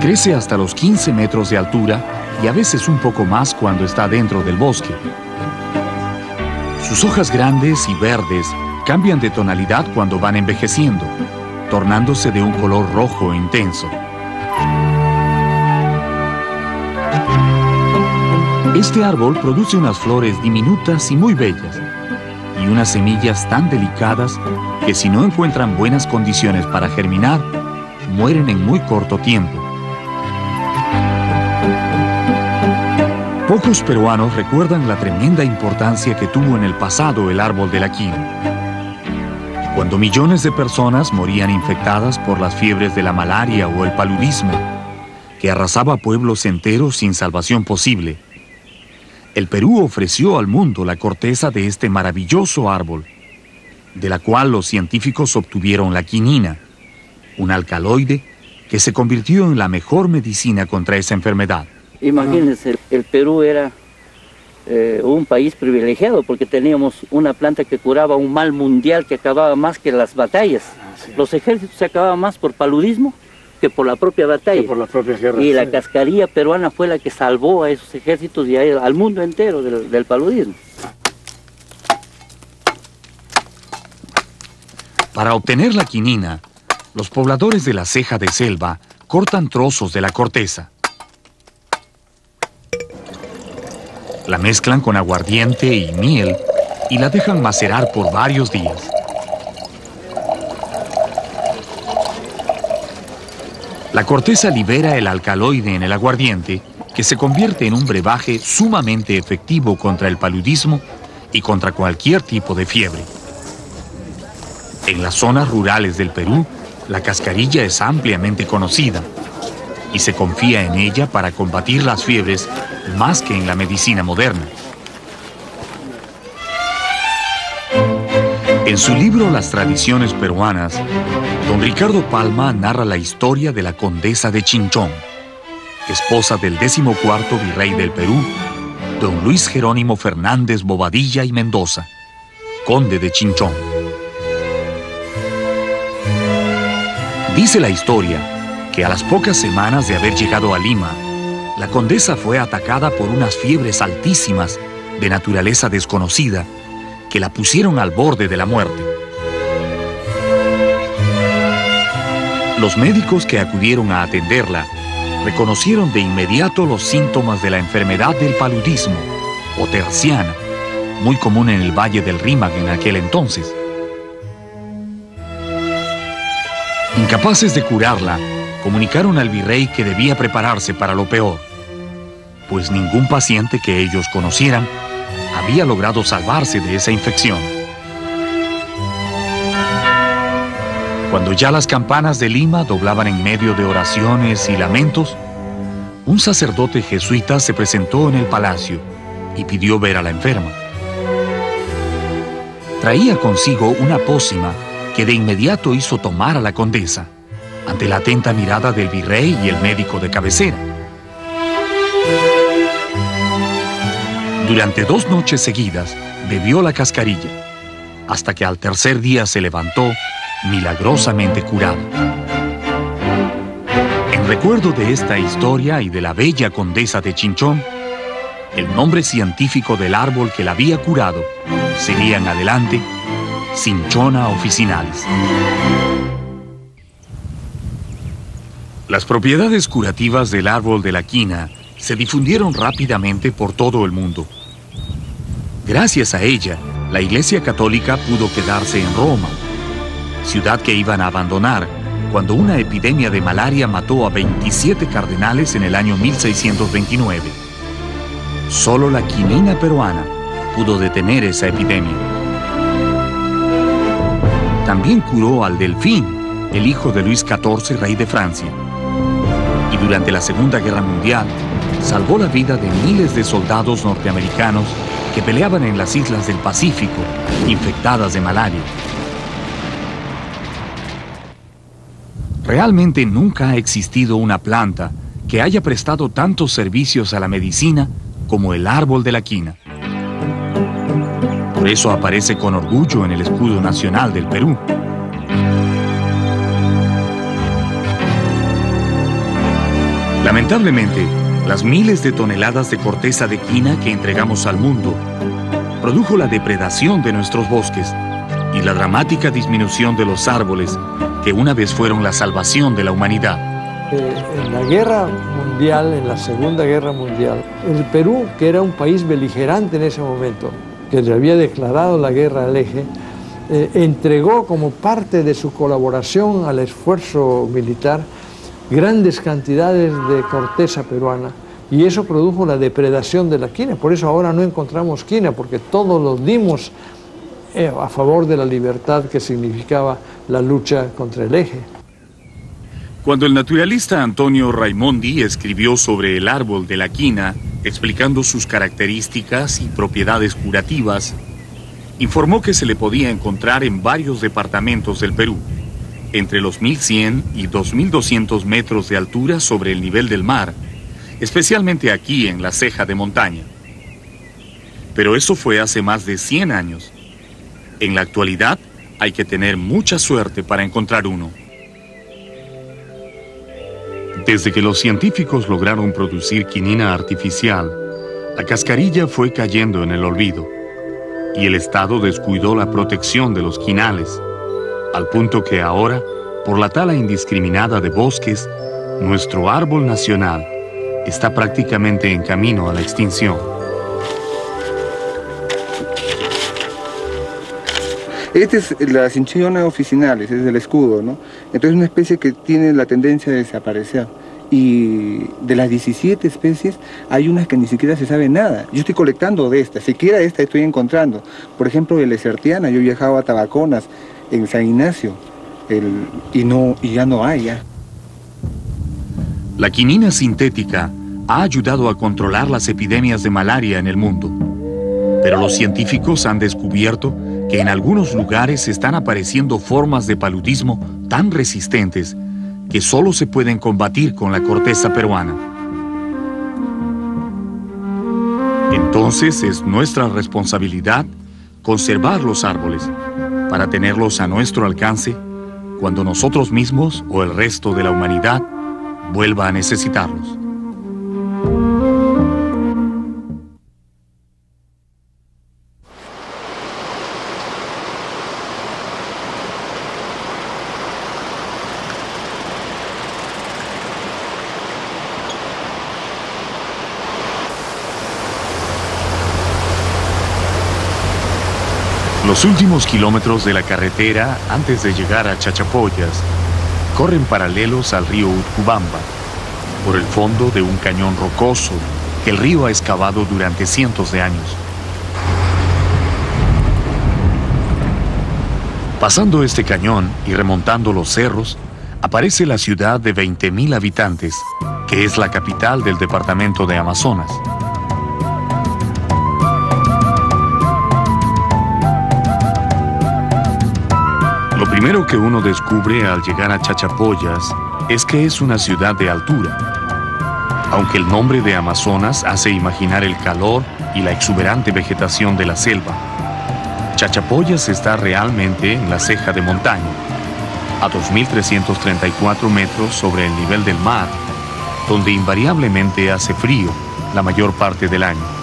crece hasta los 15 metros de altura y a veces un poco más cuando está dentro del bosque. Sus hojas grandes y verdes cambian de tonalidad cuando van envejeciendo, tornándose de un color rojo intenso. Este árbol produce unas flores diminutas y muy bellas, y unas semillas tan delicadas que si no encuentran buenas condiciones para germinar, mueren en muy corto tiempo. Pocos peruanos recuerdan la tremenda importancia que tuvo en el pasado el árbol de la quina. Cuando millones de personas morían infectadas por las fiebres de la malaria o el paludismo, que arrasaba pueblos enteros sin salvación posible, el Perú ofreció al mundo la corteza de este maravilloso árbol, de la cual los científicos obtuvieron la quinina, un alcaloide que se convirtió en la mejor medicina contra esa enfermedad. Imagínense, el Perú era eh, un país privilegiado porque teníamos una planta que curaba un mal mundial que acababa más que las batallas. Los ejércitos se acababan más por paludismo que por la propia batalla. por las propias guerras. Y la cascarilla peruana fue la que salvó a esos ejércitos y al mundo entero del paludismo. Para obtener la quinina, los pobladores de la ceja de selva cortan trozos de la corteza. La mezclan con aguardiente y miel y la dejan macerar por varios días. La corteza libera el alcaloide en el aguardiente, que se convierte en un brebaje sumamente efectivo contra el paludismo y contra cualquier tipo de fiebre. En las zonas rurales del Perú, la cascarilla es ampliamente conocida y se confía en ella para combatir las fiebres más que en la medicina moderna. En su libro Las tradiciones peruanas, don Ricardo Palma narra la historia de la condesa de Chinchón, esposa del decimocuarto virrey del Perú, don Luis Jerónimo Fernández Bobadilla y Mendoza, conde de Chinchón. Dice la historia a las pocas semanas de haber llegado a Lima, la condesa fue atacada por unas fiebres altísimas de naturaleza desconocida que la pusieron al borde de la muerte. Los médicos que acudieron a atenderla reconocieron de inmediato los síntomas de la enfermedad del paludismo, o terciana, muy común en el Valle del Rímac en aquel entonces. Incapaces de curarla, comunicaron al virrey que debía prepararse para lo peor, pues ningún paciente que ellos conocieran había logrado salvarse de esa infección. Cuando ya las campanas de Lima doblaban en medio de oraciones y lamentos, un sacerdote jesuita se presentó en el palacio y pidió ver a la enferma. Traía consigo una pócima que de inmediato hizo tomar a la condesa, ante la atenta mirada del virrey y el médico de cabecera. Durante dos noches seguidas bebió la cascarilla, hasta que al tercer día se levantó milagrosamente curado. En recuerdo de esta historia y de la bella condesa de Chinchón, el nombre científico del árbol que la había curado sería en adelante Cinchona officinalis. Las propiedades curativas del árbol de la quina se difundieron rápidamente por todo el mundo. Gracias a ella, la Iglesia Católica pudo quedarse en Roma, ciudad que iban a abandonar cuando una epidemia de malaria mató a 27 cardenales en el año 1629. Solo la quinina peruana pudo detener esa epidemia. También curó al Delfín, el hijo de Luis XIV, rey de Francia. Y durante la Segunda Guerra Mundial, salvó la vida de miles de soldados norteamericanos que peleaban en las islas del Pacífico, infectadas de malaria. Realmente nunca ha existido una planta que haya prestado tantos servicios a la medicina como el árbol de la quina. Por eso aparece con orgullo en el escudo nacional del Perú. Lamentablemente, las miles de toneladas de corteza de quina que entregamos al mundo produjo la depredación de nuestros bosques y la dramática disminución de los árboles que una vez fueron la salvación de la humanidad. Eh, en la guerra mundial, en la Segunda Guerra Mundial, el Perú, que era un país beligerante en ese momento, que le había declarado la guerra al eje, eh, entregó como parte de su colaboración al esfuerzo militar grandes cantidades de corteza peruana y eso produjo la depredación de la quina. Por eso ahora no encontramos quina, porque todos los dimos eh, a favor de la libertad que significaba la lucha contra el eje. Cuando el naturalista Antonio Raimondi escribió sobre el árbol de la quina, explicando sus características y propiedades curativas, informó que se le podía encontrar en varios departamentos del Perú, entre los 1100 y 2200 metros de altura sobre el nivel del mar, especialmente aquí en la ceja de montaña. Pero eso fue hace más de 100 años. En la actualidad hay que tener mucha suerte para encontrar uno. Desde que los científicos lograron producir quinina artificial, la cascarilla fue cayendo en el olvido y el Estado descuidó la protección de los quinales, al punto que ahora, por la tala indiscriminada de bosques, nuestro árbol nacional está prácticamente en camino a la extinción. Esta es la cinchona oficinales, es el escudo, ¿no? Entonces es una especie que tiene la tendencia a desaparecer. Y de las 17 especies hay unas que ni siquiera se sabe nada. Yo estoy colectando de estas, siquiera esta estoy encontrando. Por ejemplo, el Esertiana, yo he viajado a Tabaconas, en San Ignacio, y, no, y ya no hay. Ya. La quinina sintética ha ayudado a controlar las epidemias de malaria en el mundo. Pero los científicos han descubierto que en algunos lugares están apareciendo formas de paludismo tan resistentes que solo se pueden combatir con la corteza peruana. Entonces es nuestra responsabilidad conservar los árboles para tenerlos a nuestro alcance cuando nosotros mismos o el resto de la humanidad vuelva a necesitarlos. Los últimos kilómetros de la carretera antes de llegar a Chachapoyas corren paralelos al río Utcubamba, por el fondo de un cañón rocoso que el río ha excavado durante cientos de años. Pasando este cañón y remontando los cerros, aparece la ciudad de 20.000 habitantes, que es la capital del departamento de Amazonas. Primero que uno descubre al llegar a Chachapoyas es que es una ciudad de altura. Aunque el nombre de Amazonas hace imaginar el calor y la exuberante vegetación de la selva, Chachapoyas está realmente en la ceja de montaña, a 2.334 metros sobre el nivel del mar, donde invariablemente hace frío la mayor parte del año.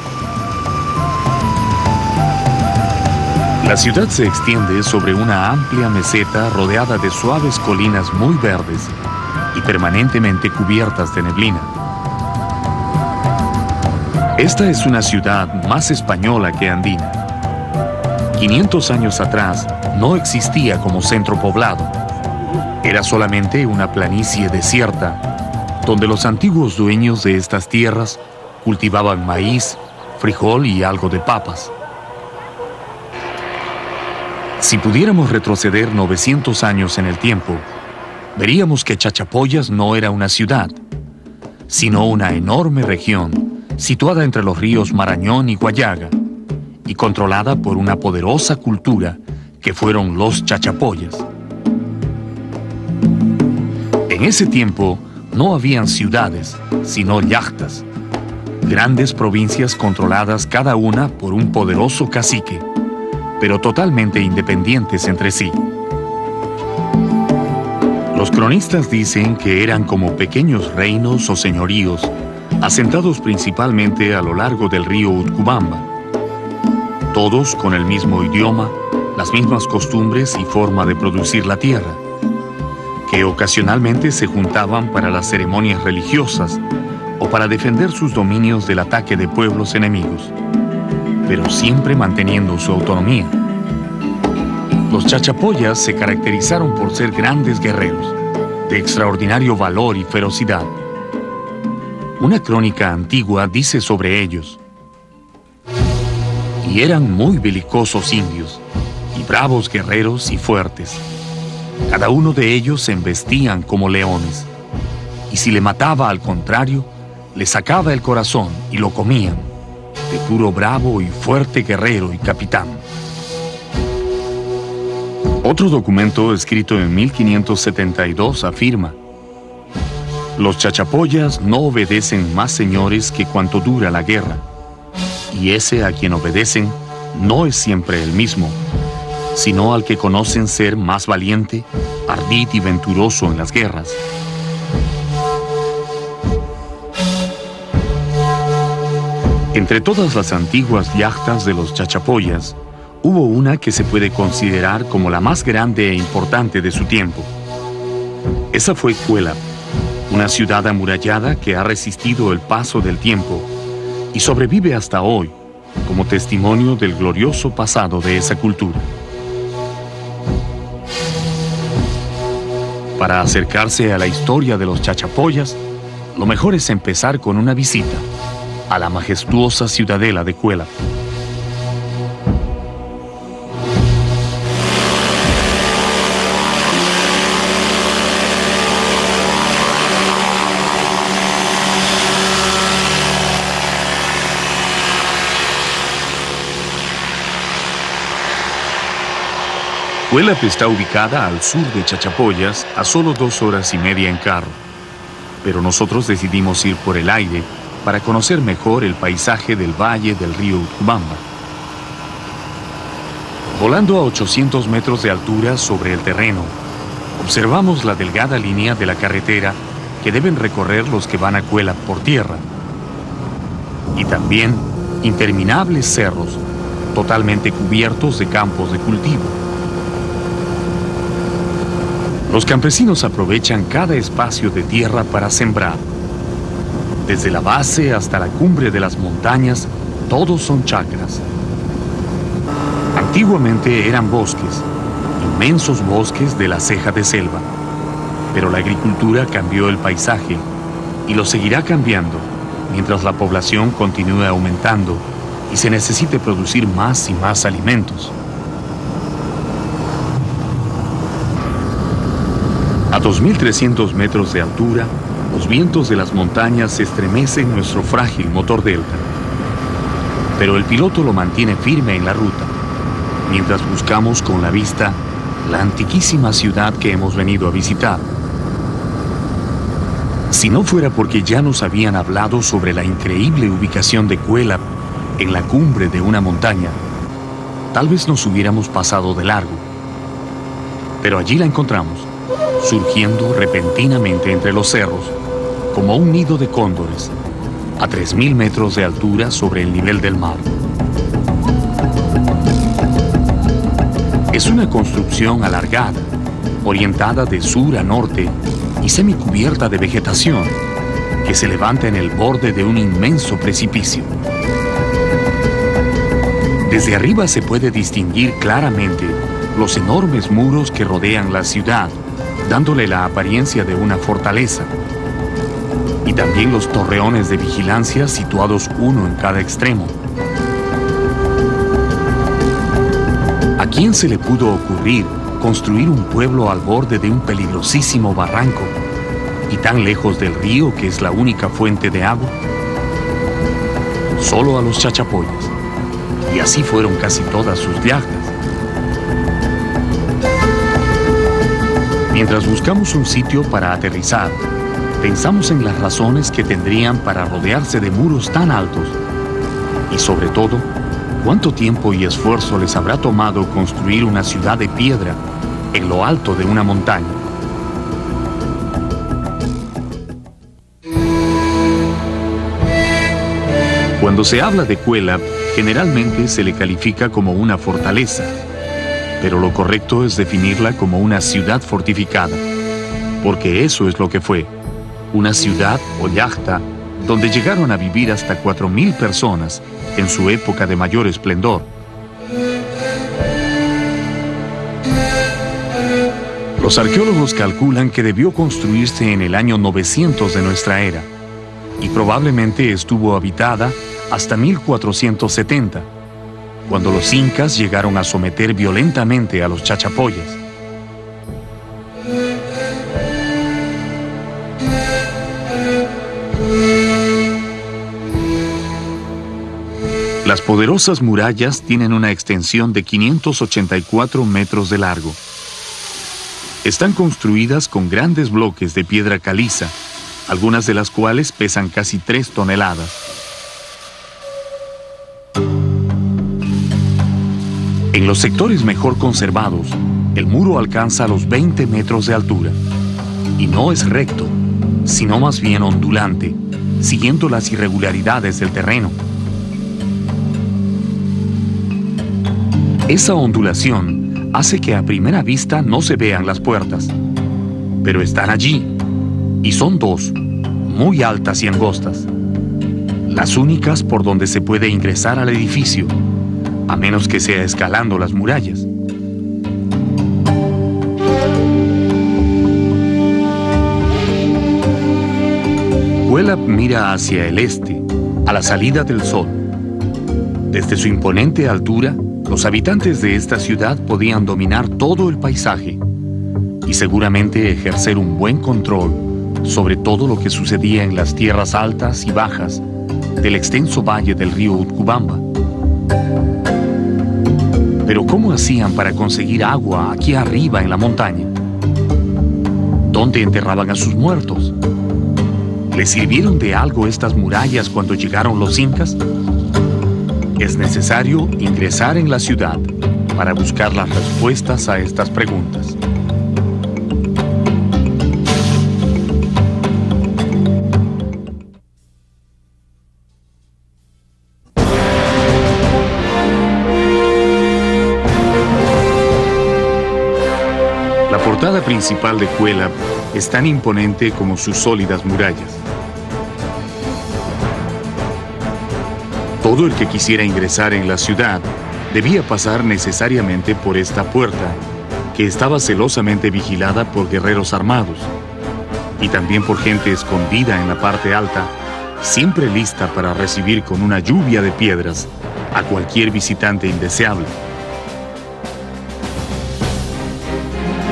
La ciudad se extiende sobre una amplia meseta rodeada de suaves colinas muy verdes y permanentemente cubiertas de neblina. Esta es una ciudad más española que andina. 500 años atrás no existía como centro poblado. Era solamente una planicie desierta, donde los antiguos dueños de estas tierras cultivaban maíz, frijol y algo de papas. Si pudiéramos retroceder 900 años en el tiempo, veríamos que Chachapoyas no era una ciudad, sino una enorme región situada entre los ríos Marañón y Guayaga y controlada por una poderosa cultura que fueron los Chachapoyas. En ese tiempo no habían ciudades, sino yachtas, grandes provincias controladas cada una por un poderoso cacique pero totalmente independientes entre sí. Los cronistas dicen que eran como pequeños reinos o señoríos, asentados principalmente a lo largo del río Utcubamba, todos con el mismo idioma, las mismas costumbres y forma de producir la tierra, que ocasionalmente se juntaban para las ceremonias religiosas o para defender sus dominios del ataque de pueblos enemigos pero siempre manteniendo su autonomía. Los chachapoyas se caracterizaron por ser grandes guerreros, de extraordinario valor y ferocidad. Una crónica antigua dice sobre ellos, y eran muy belicosos indios, bravos guerreros y fuertes. Cada uno de ellos se embestían como leones. Y si le mataba al contrario, le sacaba el corazón y lo comían, de puro bravo y fuerte guerrero y capitán. Otro documento escrito en 1572 afirma, los chachapoyas no obedecen más señores que cuanto dura la guerra, y ese a quien obedecen no es siempre el mismo, sino al que conocen ser más valiente, ardid y venturoso en las guerras. Entre todas las antiguas yachtas de los chachapoyas, hubo una que se puede considerar como la más grande e importante de su tiempo. Esa fue Cuela, una ciudad amurallada que ha resistido el paso del tiempo y sobrevive hasta hoy como testimonio del glorioso pasado de esa cultura. Para acercarse a la historia de los chachapoyas, lo mejor es empezar con una visita a la majestuosa ciudadela de Cuela. Cuelap está ubicada al sur de Chachapoyas, a solo dos horas y media en carro. Pero nosotros decidimos ir por el aire para conocer mejor el paisaje del valle del río Utcubamba. Volando a 800 metros de altura sobre el terreno, observamos la delgada línea de la carretera que deben recorrer los que van a Cuela por tierra. Y también interminables cerros totalmente cubiertos de campos de cultivo. Los campesinos aprovechan cada espacio de tierra para sembrar. Desde la base hasta la cumbre de las montañas, todos son chacras. Antiguamente eran bosques, inmensos bosques de la ceja de selva. Pero la agricultura cambió el paisaje y lo seguirá cambiando mientras la población continúe aumentando y se necesite producir más y más alimentos. A 2.300 metros de altura, los vientos de las montañas estremecen nuestro frágil motor Delta. Pero el piloto lo mantiene firme en la ruta, mientras buscamos con la vista la antiquísima ciudad que hemos venido a visitar. Si no fuera porque ya nos habían hablado sobre la increíble ubicación de Cuela en la cumbre de una montaña, tal vez nos hubiéramos pasado de largo. Pero allí la encontramos surgiendo repentinamente entre los cerros, como un nido de cóndores, a 3.000 metros de altura sobre el nivel del mar. Es una construcción alargada, orientada de sur a norte y semicubierta de vegetación, que se levanta en el borde de un inmenso precipicio. Desde arriba se puede distinguir claramente los enormes muros que rodean la ciudad dándole la apariencia de una fortaleza. Y también los torreones de vigilancia situados uno en cada extremo. ¿A quién se le pudo ocurrir construir un pueblo al borde de un peligrosísimo barranco y tan lejos del río que es la única fuente de agua? Solo a los chachapoyas. Y así fueron casi todas sus viajes. Mientras buscamos un sitio para aterrizar, pensamos en las razones que tendrían para rodearse de muros tan altos y sobre todo, cuánto tiempo y esfuerzo les habrá tomado construir una ciudad de piedra en lo alto de una montaña. Cuando se habla de Cuela, generalmente se le califica como una fortaleza, pero lo correcto es definirla como una ciudad fortificada, porque eso es lo que fue, una ciudad o yachta donde llegaron a vivir hasta 4.000 personas en su época de mayor esplendor. Los arqueólogos calculan que debió construirse en el año 900 de nuestra era y probablemente estuvo habitada hasta 1470 cuando los incas llegaron a someter violentamente a los chachapoyas. Las poderosas murallas tienen una extensión de 584 metros de largo. Están construidas con grandes bloques de piedra caliza, algunas de las cuales pesan casi 3 toneladas. En los sectores mejor conservados, el muro alcanza los 20 metros de altura. Y no es recto, sino más bien ondulante, siguiendo las irregularidades del terreno. Esa ondulación hace que a primera vista no se vean las puertas, pero están allí, y son dos, muy altas y angostas, las únicas por donde se puede ingresar al edificio, a menos que sea escalando las murallas. Huelab mira hacia el este, a la salida del sol. Desde su imponente altura, los habitantes de esta ciudad podían dominar todo el paisaje y seguramente ejercer un buen control sobre todo lo que sucedía en las tierras altas y bajas del extenso valle del río Utcubamba. Pero ¿cómo hacían para conseguir agua aquí arriba en la montaña? ¿Dónde enterraban a sus muertos? ¿Les sirvieron de algo estas murallas cuando llegaron los incas? Es necesario ingresar en la ciudad para buscar las respuestas a estas preguntas. La portada principal de Cuela es tan imponente como sus sólidas murallas. Todo el que quisiera ingresar en la ciudad debía pasar necesariamente por esta puerta, que estaba celosamente vigilada por guerreros armados y también por gente escondida en la parte alta, siempre lista para recibir con una lluvia de piedras a cualquier visitante indeseable.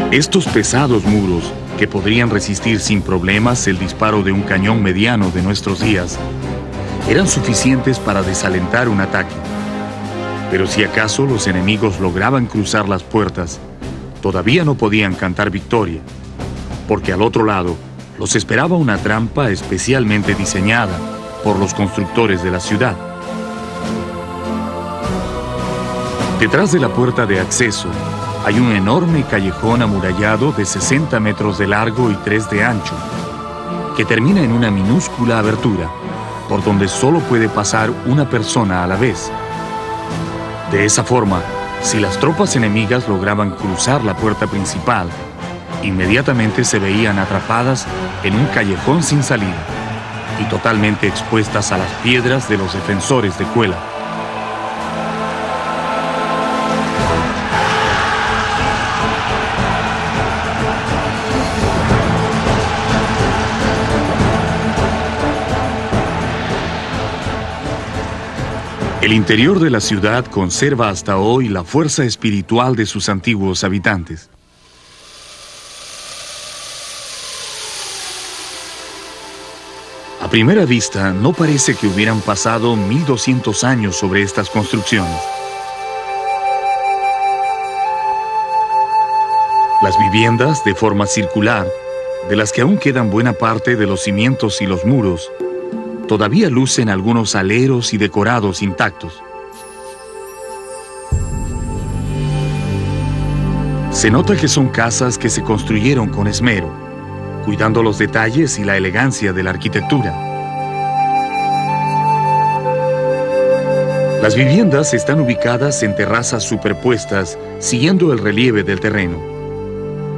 Estos pesados muros, que podrían resistir sin problemas el disparo de un cañón mediano de nuestros días, eran suficientes para desalentar un ataque. Pero si acaso los enemigos lograban cruzar las puertas, todavía no podían cantar victoria, porque al otro lado los esperaba una trampa especialmente diseñada por los constructores de la ciudad. Detrás de la puerta de acceso hay un enorme callejón amurallado de 60 metros de largo y 3 de ancho, que termina en una minúscula abertura por donde solo puede pasar una persona a la vez. De esa forma, si las tropas enemigas lograban cruzar la puerta principal, inmediatamente se veían atrapadas en un callejón sin salida y totalmente expuestas a las piedras de los defensores de Cuela. El interior de la ciudad conserva hasta hoy la fuerza espiritual de sus antiguos habitantes. A primera vista, no parece que hubieran pasado 1200 años sobre estas construcciones. Las viviendas, de forma circular, de las que aún quedan buena parte de los cimientos y los muros, todavía lucen algunos aleros y decorados intactos. Se nota que son casas que se construyeron con esmero, cuidando los detalles y la elegancia de la arquitectura. Las viviendas están ubicadas en terrazas superpuestas, siguiendo el relieve del terreno.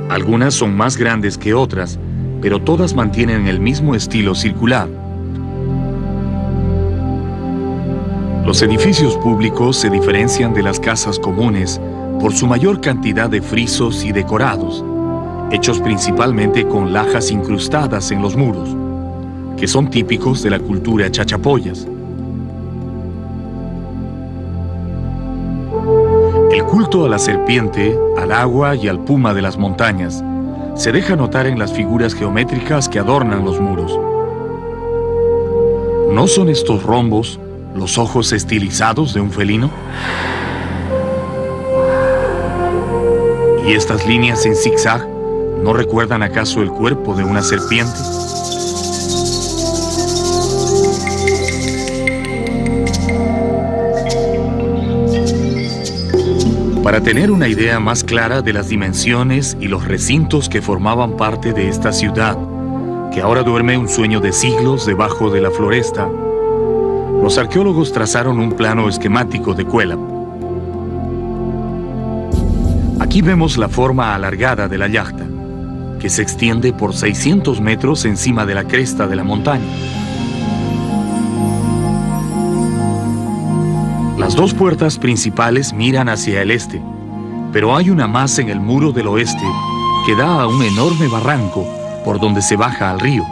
Algunas son más grandes que otras, pero todas mantienen el mismo estilo circular. Los edificios públicos se diferencian de las casas comunes por su mayor cantidad de frisos y decorados, hechos principalmente con lajas incrustadas en los muros, que son típicos de la cultura chachapoyas. culto a la serpiente, al agua y al puma de las montañas se deja notar en las figuras geométricas que adornan los muros. ¿No son estos rombos los ojos estilizados de un felino? ¿Y estas líneas en zigzag no recuerdan acaso el cuerpo de una serpiente? Para tener una idea más clara de las dimensiones y los recintos que formaban parte de esta ciudad, que ahora duerme un sueño de siglos debajo de la floresta, los arqueólogos trazaron un plano esquemático de Cuelap. Aquí vemos la forma alargada de la yachta, que se extiende por 600 metros encima de la cresta de la montaña. Las dos puertas principales miran hacia el este, pero hay una más en el muro del oeste que da a un enorme barranco por donde se baja al río.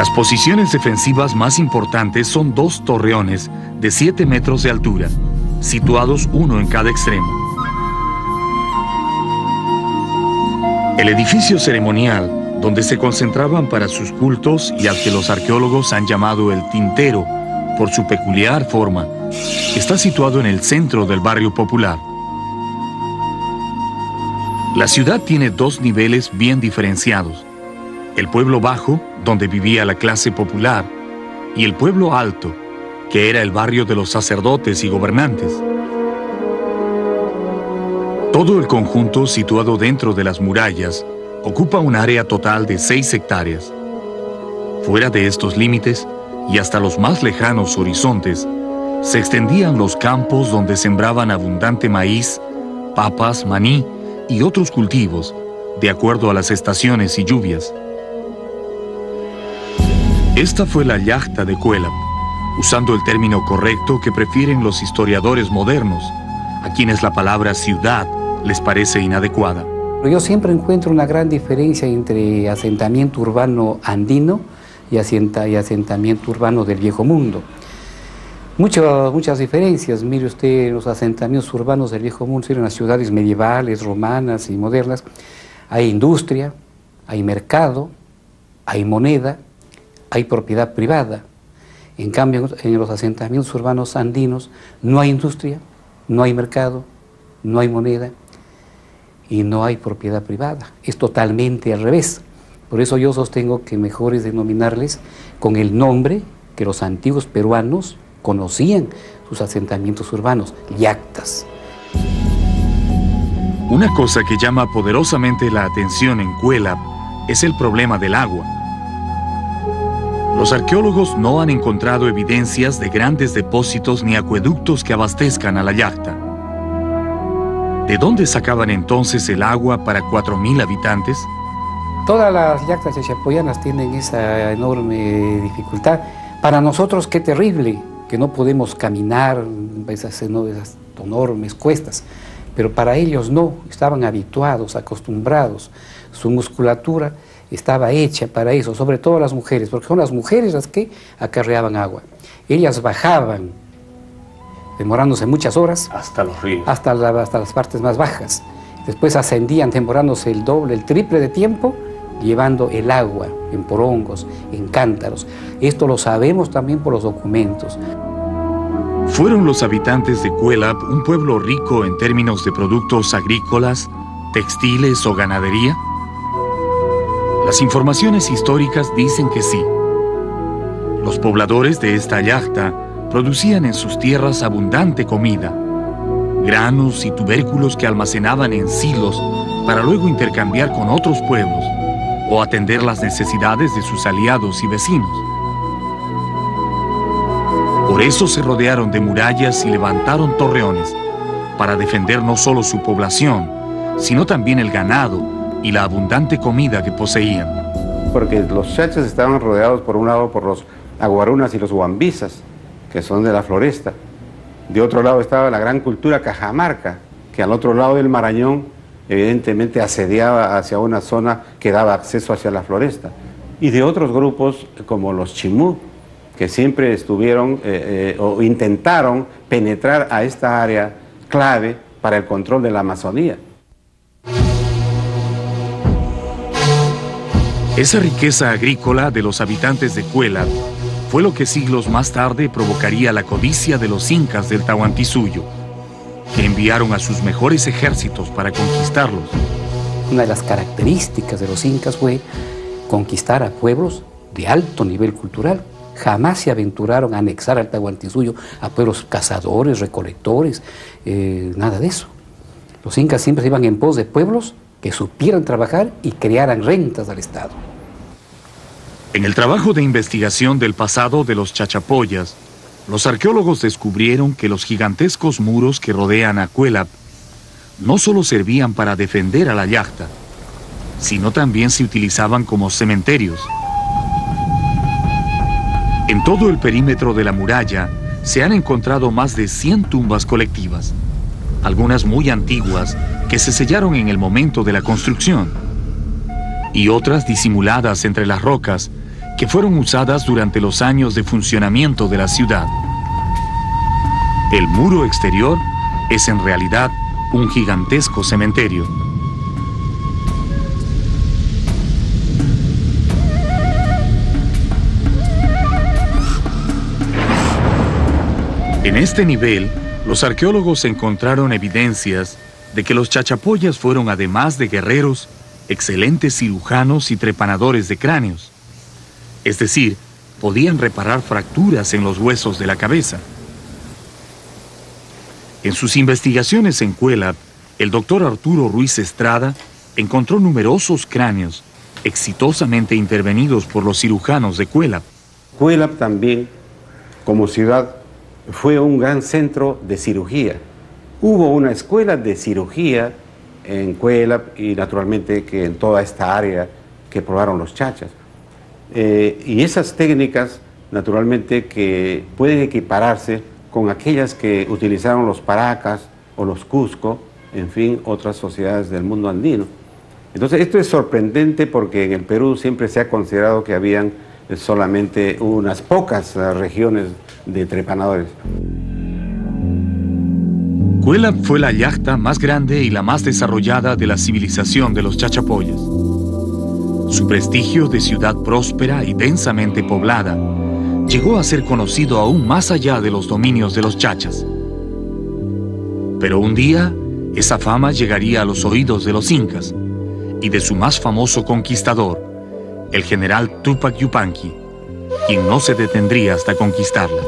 Las posiciones defensivas más importantes son dos torreones de 7 metros de altura, situados uno en cada extremo. El edificio ceremonial, donde se concentraban para sus cultos y al que los arqueólogos han llamado el tintero, por su peculiar forma, está situado en el centro del barrio popular. La ciudad tiene dos niveles bien diferenciados. El pueblo bajo, donde vivía la clase popular, y el pueblo alto, que era el barrio de los sacerdotes y gobernantes. Todo el conjunto situado dentro de las murallas ocupa un área total de 6 hectáreas. Fuera de estos límites, y hasta los más lejanos horizontes, se extendían los campos donde sembraban abundante maíz, papas, maní y otros cultivos, de acuerdo a las estaciones y lluvias. Esta fue la yachta de Cuelap, usando el término correcto que prefieren los historiadores modernos, a quienes la palabra ciudad les parece inadecuada. Yo siempre encuentro una gran diferencia entre asentamiento urbano andino y, asentamiento urbano del viejo mundo. Muchas, muchas diferencias, mire usted, los asentamientos urbanos del viejo mundo eran las ciudades medievales, romanas y modernas. Hay industria, hay mercado, hay moneda, hay propiedad privada. En cambio, en los asentamientos urbanos andinos no hay industria, no hay mercado, no hay moneda y no hay propiedad privada. Es totalmente al revés. Por eso yo sostengo que mejor es denominarles con el nombre que los antiguos peruanos conocían sus asentamientos urbanos, yactas. Una cosa que llama poderosamente la atención en Cuelap es el problema del agua. Los arqueólogos no han encontrado evidencias de grandes depósitos ni acueductos que abastezcan a la yacta. ¿De dónde sacaban entonces el agua para 4.000 habitantes? Todas las yactas chachapoyanas tienen esa enorme dificultad. Para nosotros qué terrible que no podemos caminar esas, esas enormes cuestas, pero para ellos no, estaban habituados, acostumbrados. Su musculatura estaba hecha para eso, sobre todo las mujeres, porque son las mujeres las que acarreaban agua. Ellas bajaban, demorándose muchas horas. Hasta los ríos. Hasta, hasta las partes más bajas. Después ascendían demorándose el doble, el triple de tiempo llevando el agua en porongos, en cántaros. Esto lo sabemos también por los documentos. ¿Fueron los habitantes de Cuelap un pueblo rico en términos de productos agrícolas, textiles o ganadería? Las informaciones históricas dicen que sí. Los pobladores de esta yachta producían en sus tierras abundante comida, granos y tubérculos que almacenaban en silos para luego intercambiar con otros pueblos o atender las necesidades de sus aliados y vecinos. Por eso se rodearon de murallas y levantaron torreones, para defender no solo su población, sino también el ganado y la abundante comida que poseían. Porque los chachas estaban rodeados por un lado por los aguarunas y los huambizas, que son de la floresta. De otro lado estaba la gran cultura cajamarca, que al otro lado del Marañón evidentemente asediaba hacia una zona que daba acceso hacia la floresta. Y de otros grupos como los chimú, que siempre estuvieron eh, eh, o intentaron penetrar a esta área clave para el control de la Amazonía. Esa riqueza agrícola de los habitantes de Cuela fue lo que siglos más tarde provocaría la codicia de los incas del Tahuantinsuyo, que enviaron a sus mejores ejércitos para conquistarlos. Una de las características de los incas fue conquistar a pueblos de alto nivel cultural. Jamás se aventuraron a anexar al Tahuantinsuyo a pueblos cazadores, recolectores, eh, nada de eso. Los incas siempre iban en pos de pueblos que supieran trabajar y crearan rentas al Estado. En el trabajo de investigación del pasado de los chachapoyas, los arqueólogos descubrieron que los gigantescos muros que rodean a Cuelap no solo servían para defender a la yachta, sino también se utilizaban como cementerios. En todo el perímetro de la muralla se han encontrado más de 100 tumbas colectivas, algunas muy antiguas que se sellaron en el momento de la construcción, y otras disimuladas entre las rocas que fueron usadas durante los años de funcionamiento de la ciudad. El muro exterior es en realidad un gigantesco cementerio. En este nivel, los arqueólogos encontraron evidencias de que los chachapoyas fueron, además de guerreros, excelentes cirujanos y trepanadores de cráneos. Es decir, podían reparar fracturas en los huesos de la cabeza. En sus investigaciones en Cuelap, el doctor Arturo Ruiz Estrada encontró numerosos cráneos exitosamente intervenidos por los cirujanos de Cuelap. Cuelap también, como ciudad, fue un gran centro de cirugía. Hubo una escuela de cirugía en Cuelap y naturalmente que en toda esta área que probaron los chachas. Eh, y esas técnicas, naturalmente, que pueden equipararse con aquellas que utilizaron los Paracas o los Cusco, en fin, otras sociedades del mundo andino. Entonces, esto es sorprendente porque en el Perú siempre se ha considerado que habían solamente unas pocas regiones de trepanadores. Cuelap fue la yachta más grande y la más desarrollada de la civilización de los chachapoyas. Su prestigio de ciudad próspera y densamente poblada llegó a ser conocido aún más allá de los dominios de los chachas. Pero un día, esa fama llegaría a los oídos de los incas y de su más famoso conquistador, el general Tupac Yupanqui, quien no se detendría hasta conquistarla.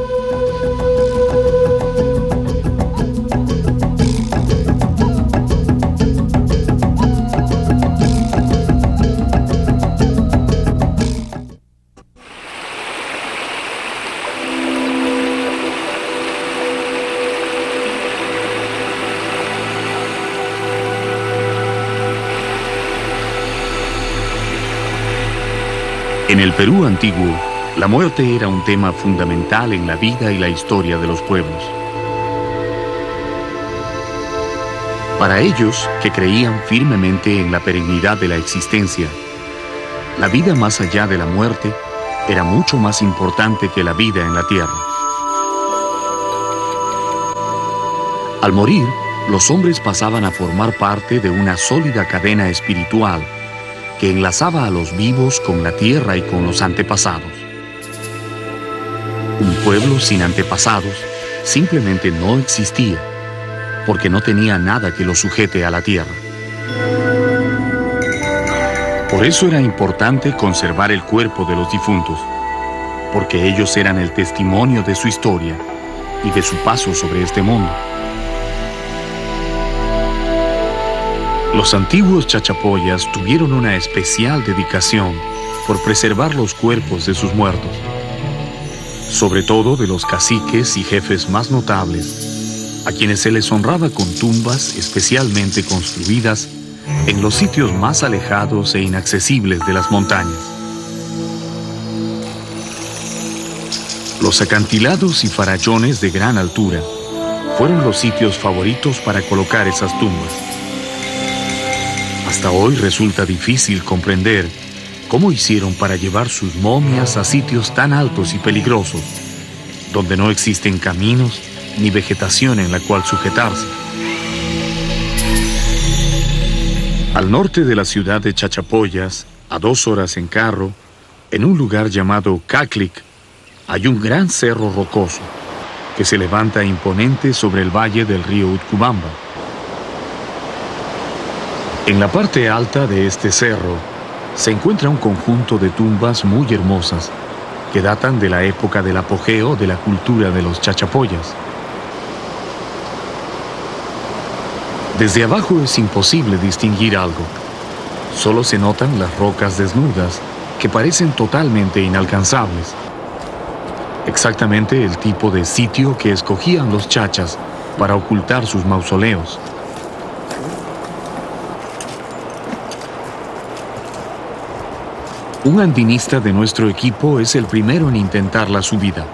Perú antiguo, la muerte era un tema fundamental en la vida y la historia de los pueblos. Para ellos, que creían firmemente en la perennidad de la existencia, la vida más allá de la muerte era mucho más importante que la vida en la tierra. Al morir, los hombres pasaban a formar parte de una sólida cadena espiritual que enlazaba a los vivos con la tierra y con los antepasados. Un pueblo sin antepasados simplemente no existía, porque no tenía nada que lo sujete a la tierra. Por eso era importante conservar el cuerpo de los difuntos, porque ellos eran el testimonio de su historia y de su paso sobre este mundo. Los antiguos chachapoyas tuvieron una especial dedicación por preservar los cuerpos de sus muertos, sobre todo de los caciques y jefes más notables, a quienes se les honraba con tumbas especialmente construidas en los sitios más alejados e inaccesibles de las montañas. Los acantilados y farallones de gran altura fueron los sitios favoritos para colocar esas tumbas. Hasta hoy resulta difícil comprender cómo hicieron para llevar sus momias a sitios tan altos y peligrosos, donde no existen caminos ni vegetación en la cual sujetarse. Al norte de la ciudad de Chachapoyas, a dos horas en carro, en un lugar llamado Caclic, hay un gran cerro rocoso que se levanta imponente sobre el valle del río Utcubamba. En la parte alta de este cerro se encuentra un conjunto de tumbas muy hermosas que datan de la época del apogeo de la cultura de los chachapoyas. Desde abajo es imposible distinguir algo. Solo se notan las rocas desnudas que parecen totalmente inalcanzables. Exactamente el tipo de sitio que escogían los chachas para ocultar sus mausoleos. Un andinista de nuestro equipo es el primero en intentar la subida.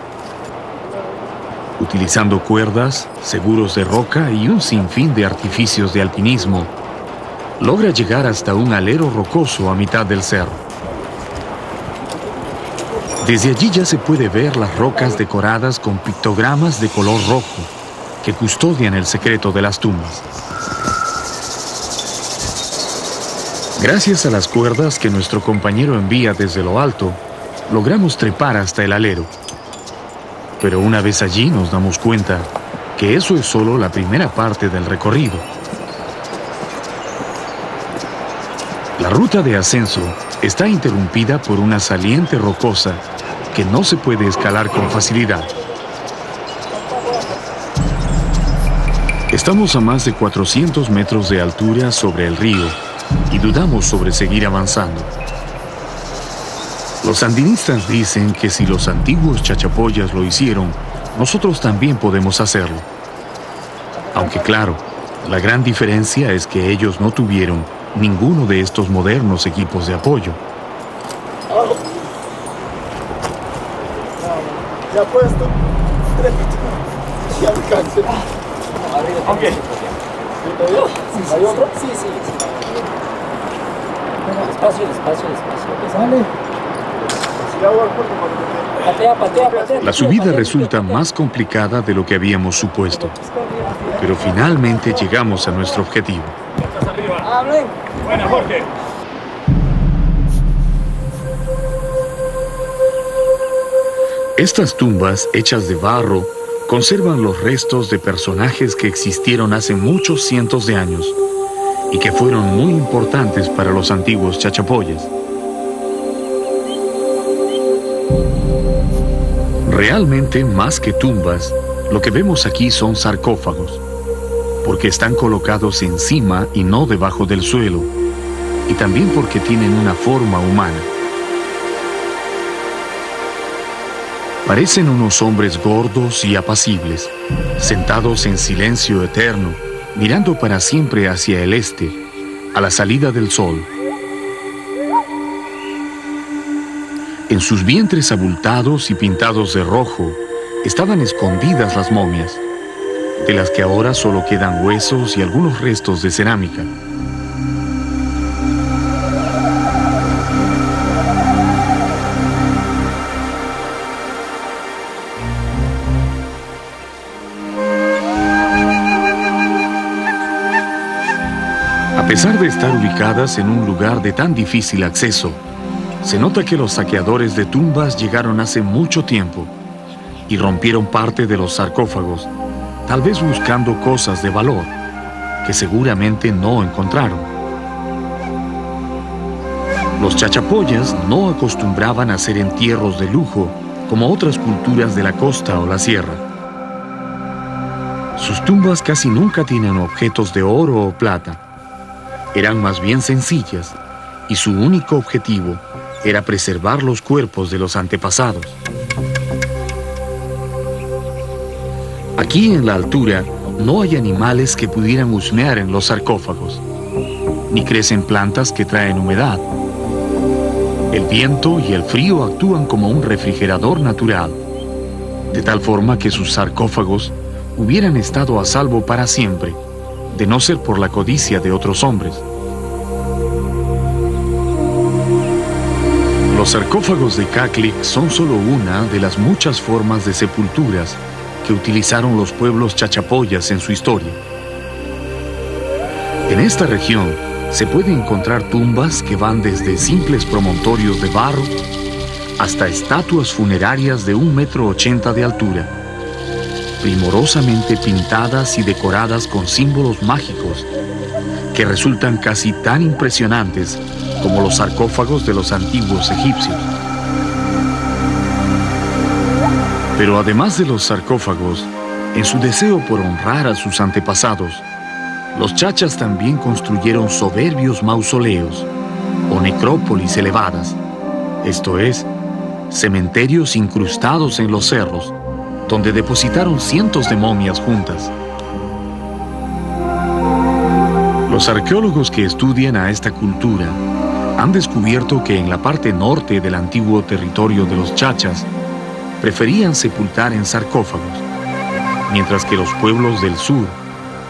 Utilizando cuerdas, seguros de roca y un sinfín de artificios de alpinismo, logra llegar hasta un alero rocoso a mitad del cerro. Desde allí ya se puede ver las rocas decoradas con pictogramas de color rojo que custodian el secreto de las tumbas. Gracias a las cuerdas que nuestro compañero envía desde lo alto, logramos trepar hasta el alero. Pero una vez allí nos damos cuenta que eso es solo la primera parte del recorrido. La ruta de ascenso está interrumpida por una saliente rocosa que no se puede escalar con facilidad. Estamos a más de 400 metros de altura sobre el río y dudamos sobre seguir avanzando. Los sandinistas dicen que si los antiguos chachapoyas lo hicieron, nosotros también podemos hacerlo. Aunque claro, la gran diferencia es que ellos no tuvieron ninguno de estos modernos equipos de apoyo. ¿Hay otro? Sí, sí. La subida resulta más complicada de lo que habíamos supuesto, pero finalmente llegamos a nuestro objetivo. Estas tumbas, hechas de barro, conservan los restos de personajes que existieron hace muchos cientos de años y que fueron muy importantes para los antiguos chachapoyas. Realmente, más que tumbas, lo que vemos aquí son sarcófagos, porque están colocados encima y no debajo del suelo, y también porque tienen una forma humana. Parecen unos hombres gordos y apacibles, sentados en silencio eterno, mirando para siempre hacia el este, a la salida del sol. En sus vientres abultados y pintados de rojo estaban escondidas las momias, de las que ahora solo quedan huesos y algunos restos de cerámica. Pesar de estar ubicadas en un lugar de tan difícil acceso, se nota que los saqueadores de tumbas llegaron hace mucho tiempo y rompieron parte de los sarcófagos, tal vez buscando cosas de valor que seguramente no encontraron. Los chachapoyas no acostumbraban a hacer entierros de lujo como otras culturas de la costa o la sierra. Sus tumbas casi nunca tienen objetos de oro o plata eran más bien sencillas y su único objetivo era preservar los cuerpos de los antepasados. Aquí en la altura no hay animales que pudieran husmear en los sarcófagos, ni crecen plantas que traen humedad. El viento y el frío actúan como un refrigerador natural, de tal forma que sus sarcófagos hubieran estado a salvo para siempre de no ser por la codicia de otros hombres. Los sarcófagos de Caclic son solo una de las muchas formas de sepulturas que utilizaron los pueblos chachapoyas en su historia. En esta región se puede encontrar tumbas que van desde simples promontorios de barro hasta estatuas funerarias de un metro ochenta de altura, primorosamente pintadas y decoradas con símbolos mágicos que resultan casi tan impresionantes como los sarcófagos de los antiguos egipcios. Pero además de los sarcófagos, en su deseo por honrar a sus antepasados, los chachas también construyeron soberbios mausoleos o necrópolis elevadas, esto es, cementerios incrustados en los cerros, donde depositaron cientos de momias juntas. Los arqueólogos que estudian a esta cultura han descubierto que en la parte norte del antiguo territorio de los chachas preferían sepultar en sarcófagos, mientras que los pueblos del sur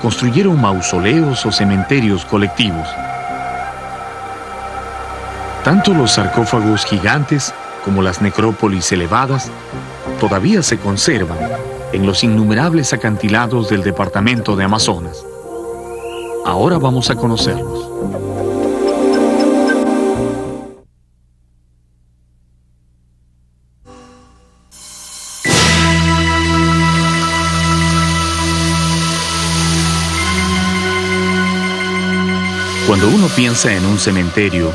construyeron mausoleos o cementerios colectivos. Tanto los sarcófagos gigantes como las necrópolis elevadas todavía se conservan en los innumerables acantilados del departamento de Amazonas. Ahora vamos a conocerlos. Cuando uno piensa en un cementerio,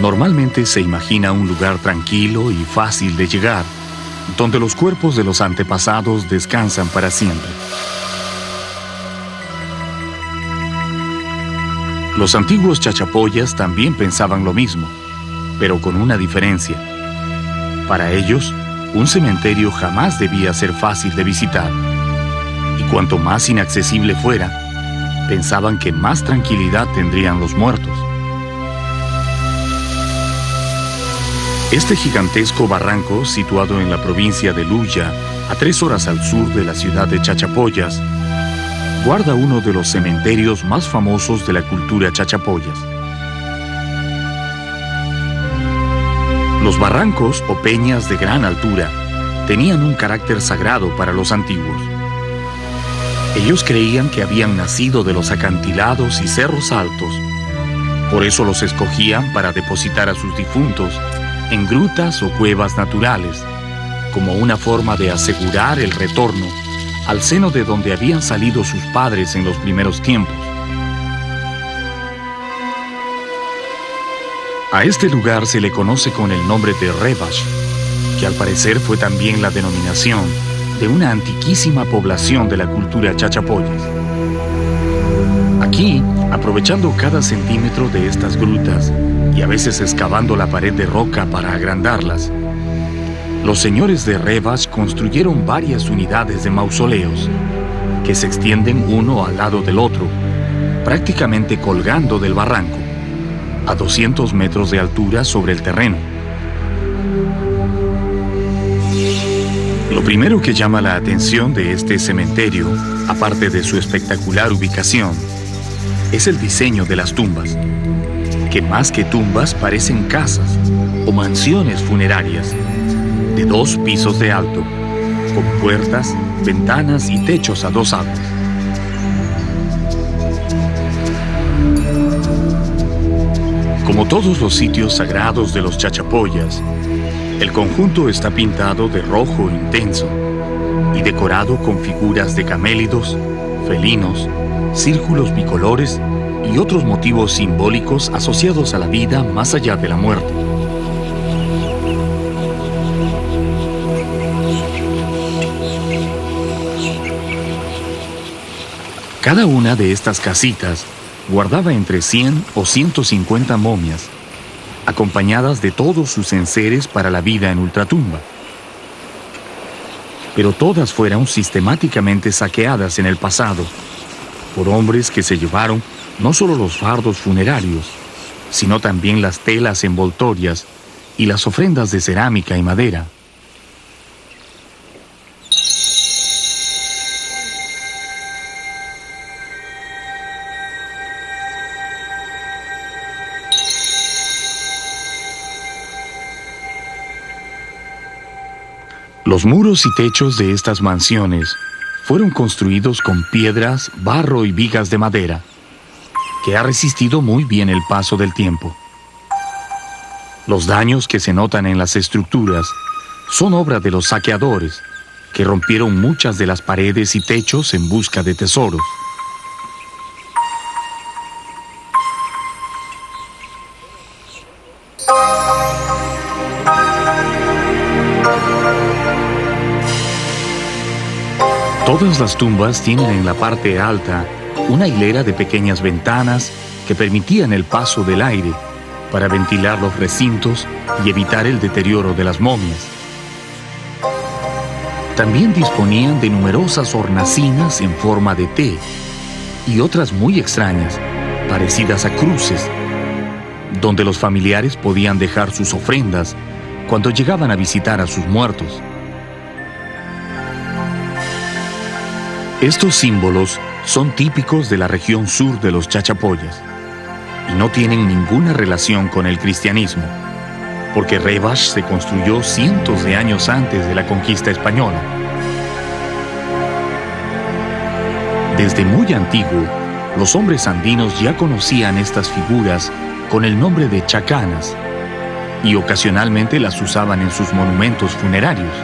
normalmente se imagina un lugar tranquilo y fácil de llegar, donde los cuerpos de los antepasados descansan para siempre. Los antiguos chachapoyas también pensaban lo mismo, pero con una diferencia. Para ellos, un cementerio jamás debía ser fácil de visitar, y cuanto más inaccesible fuera, pensaban que más tranquilidad tendrían los muertos. Este gigantesco barranco, situado en la provincia de Luya, a tres horas al sur de la ciudad de Chachapoyas, guarda uno de los cementerios más famosos de la cultura chachapoyas. Los barrancos o peñas de gran altura tenían un carácter sagrado para los antiguos. Ellos creían que habían nacido de los acantilados y cerros altos. Por eso los escogían para depositar a sus difuntos en grutas o cuevas naturales, como una forma de asegurar el retorno al seno de donde habían salido sus padres en los primeros tiempos. A este lugar se le conoce con el nombre de Rebash, que al parecer fue también la denominación de una antiquísima población de la cultura chachapoyas. Aquí, aprovechando cada centímetro de estas grutas y a veces excavando la pared de roca para agrandarlas, los señores de Rebas construyeron varias unidades de mausoleos que se extienden uno al lado del otro, prácticamente colgando del barranco, a 200 metros de altura sobre el terreno. Lo primero que llama la atención de este cementerio, aparte de su espectacular ubicación, es el diseño de las tumbas, que más que tumbas parecen casas o mansiones funerarias, de dos pisos de alto, con puertas, ventanas y techos a dos aguas. Como todos los sitios sagrados de los chachapoyas, el conjunto está pintado de rojo intenso y decorado con figuras de camélidos, felinos, círculos bicolores y otros motivos simbólicos asociados a la vida más allá de la muerte. Cada una de estas casitas guardaba entre 100 o 150 momias acompañadas de todos sus enseres para la vida en ultratumba. Pero todas fueron sistemáticamente saqueadas en el pasado por hombres que se llevaron no solo los fardos funerarios, sino también las telas envoltorias y las ofrendas de cerámica y madera. Los muros y techos de estas mansiones fueron construidos con piedras, barro y vigas de madera, que ha resistido muy bien el paso del tiempo. Los daños que se notan en las estructuras son obra de los saqueadores, que rompieron muchas de las paredes y techos en busca de tesoros. Todas las tumbas tienen en la parte alta una hilera de pequeñas ventanas que permitían el paso del aire para ventilar los recintos y evitar el deterioro de las momias. También disponían de numerosas hornacinas en forma de T y otras muy extrañas, parecidas a cruces, donde los familiares podían dejar sus ofrendas cuando llegaban a visitar a sus muertos. Estos símbolos son típicos de la región sur de los chachapoyas y no tienen ninguna relación con el cristianismo, porque Rebash se construyó cientos de años antes de la conquista española. Desde muy antiguo, los hombres andinos ya conocían estas figuras con el nombre de chacanas y ocasionalmente las usaban en sus monumentos funerarios.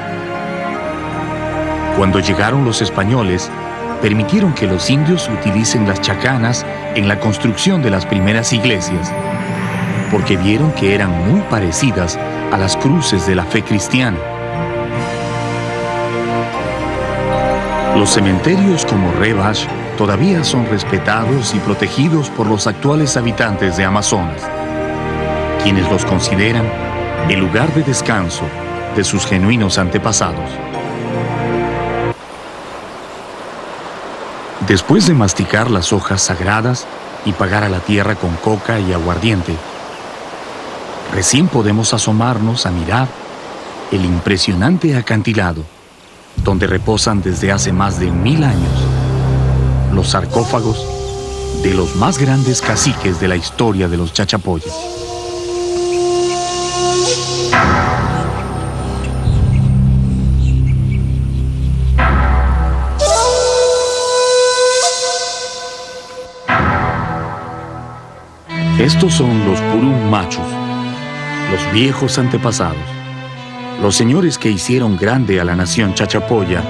Cuando llegaron los españoles, permitieron que los indios utilicen las chacanas en la construcción de las primeras iglesias, porque vieron que eran muy parecidas a las cruces de la fe cristiana. Los cementerios como Rebash todavía son respetados y protegidos por los actuales habitantes de Amazonas, quienes los consideran el lugar de descanso de sus genuinos antepasados. Después de masticar las hojas sagradas y pagar a la tierra con coca y aguardiente, recién podemos asomarnos a mirar el impresionante acantilado donde reposan desde hace más de mil años los sarcófagos de los más grandes caciques de la historia de los chachapoyas. Estos son los Purum machos, los viejos antepasados, los señores que hicieron grande a la nación chachapoya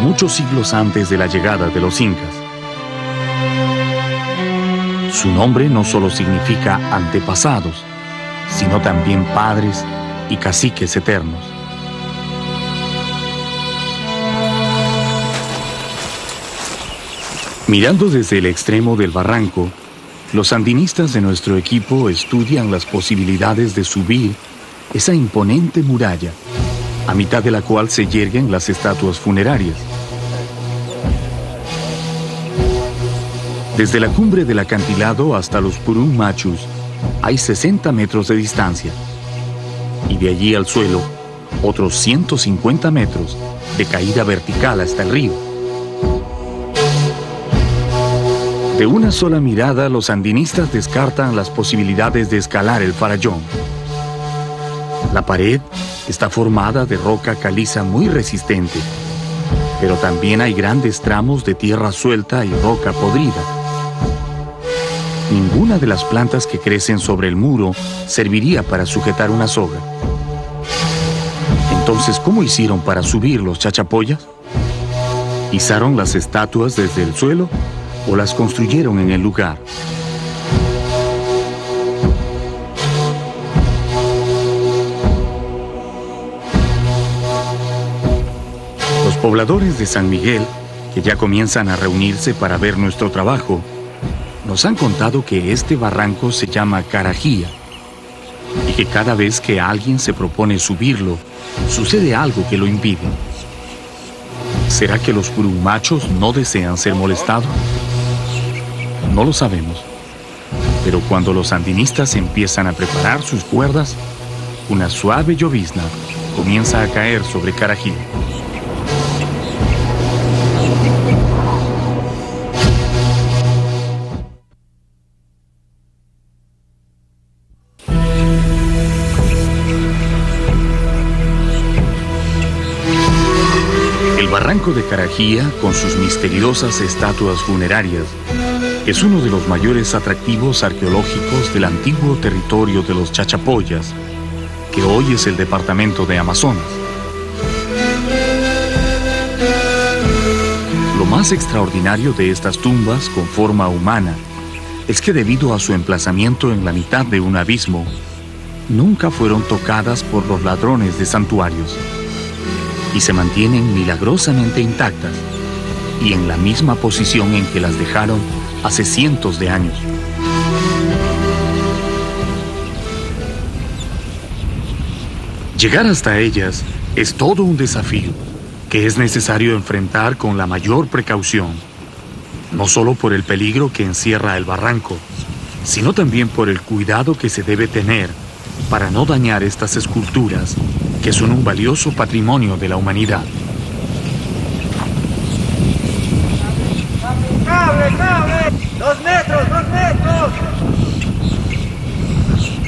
muchos siglos antes de la llegada de los incas. Su nombre no solo significa antepasados, sino también padres y caciques eternos. Mirando desde el extremo del barranco, los sandinistas de nuestro equipo estudian las posibilidades de subir esa imponente muralla, a mitad de la cual se yerguen las estatuas funerarias. Desde la cumbre del acantilado hasta los Purum Machus hay 60 metros de distancia y de allí al suelo otros 150 metros de caída vertical hasta el río. De una sola mirada, los andinistas descartan las posibilidades de escalar el farallón. La pared está formada de roca caliza muy resistente, pero también hay grandes tramos de tierra suelta y roca podrida. Ninguna de las plantas que crecen sobre el muro serviría para sujetar una soga. Entonces, ¿cómo hicieron para subir los chachapoyas? ¿Izaron las estatuas desde el suelo o las construyeron en el lugar. Los pobladores de San Miguel, que ya comienzan a reunirse para ver nuestro trabajo, nos han contado que este barranco se llama Carajía y que cada vez que alguien se propone subirlo, sucede algo que lo impide. ¿Será que los machos no desean ser molestados? No lo sabemos. Pero cuando los sandinistas empiezan a preparar sus cuerdas, una suave llovizna comienza a caer sobre Carají. barranco de Carajía, con sus misteriosas estatuas funerarias, es uno de los mayores atractivos arqueológicos del antiguo territorio de los Chachapoyas, que hoy es el departamento de Amazonas. Lo más extraordinario de estas tumbas con forma humana es que debido a su emplazamiento en la mitad de un abismo, nunca fueron tocadas por los ladrones de santuarios y se mantienen milagrosamente intactas y en la misma posición en que las dejaron hace cientos de años. Llegar hasta ellas es todo un desafío que es necesario enfrentar con la mayor precaución, no solo por el peligro que encierra el barranco, sino también por el cuidado que se debe tener para no dañar estas esculturas que son un valioso patrimonio de la humanidad. ¡Cable, cable! ¡Dos metros, dos metros!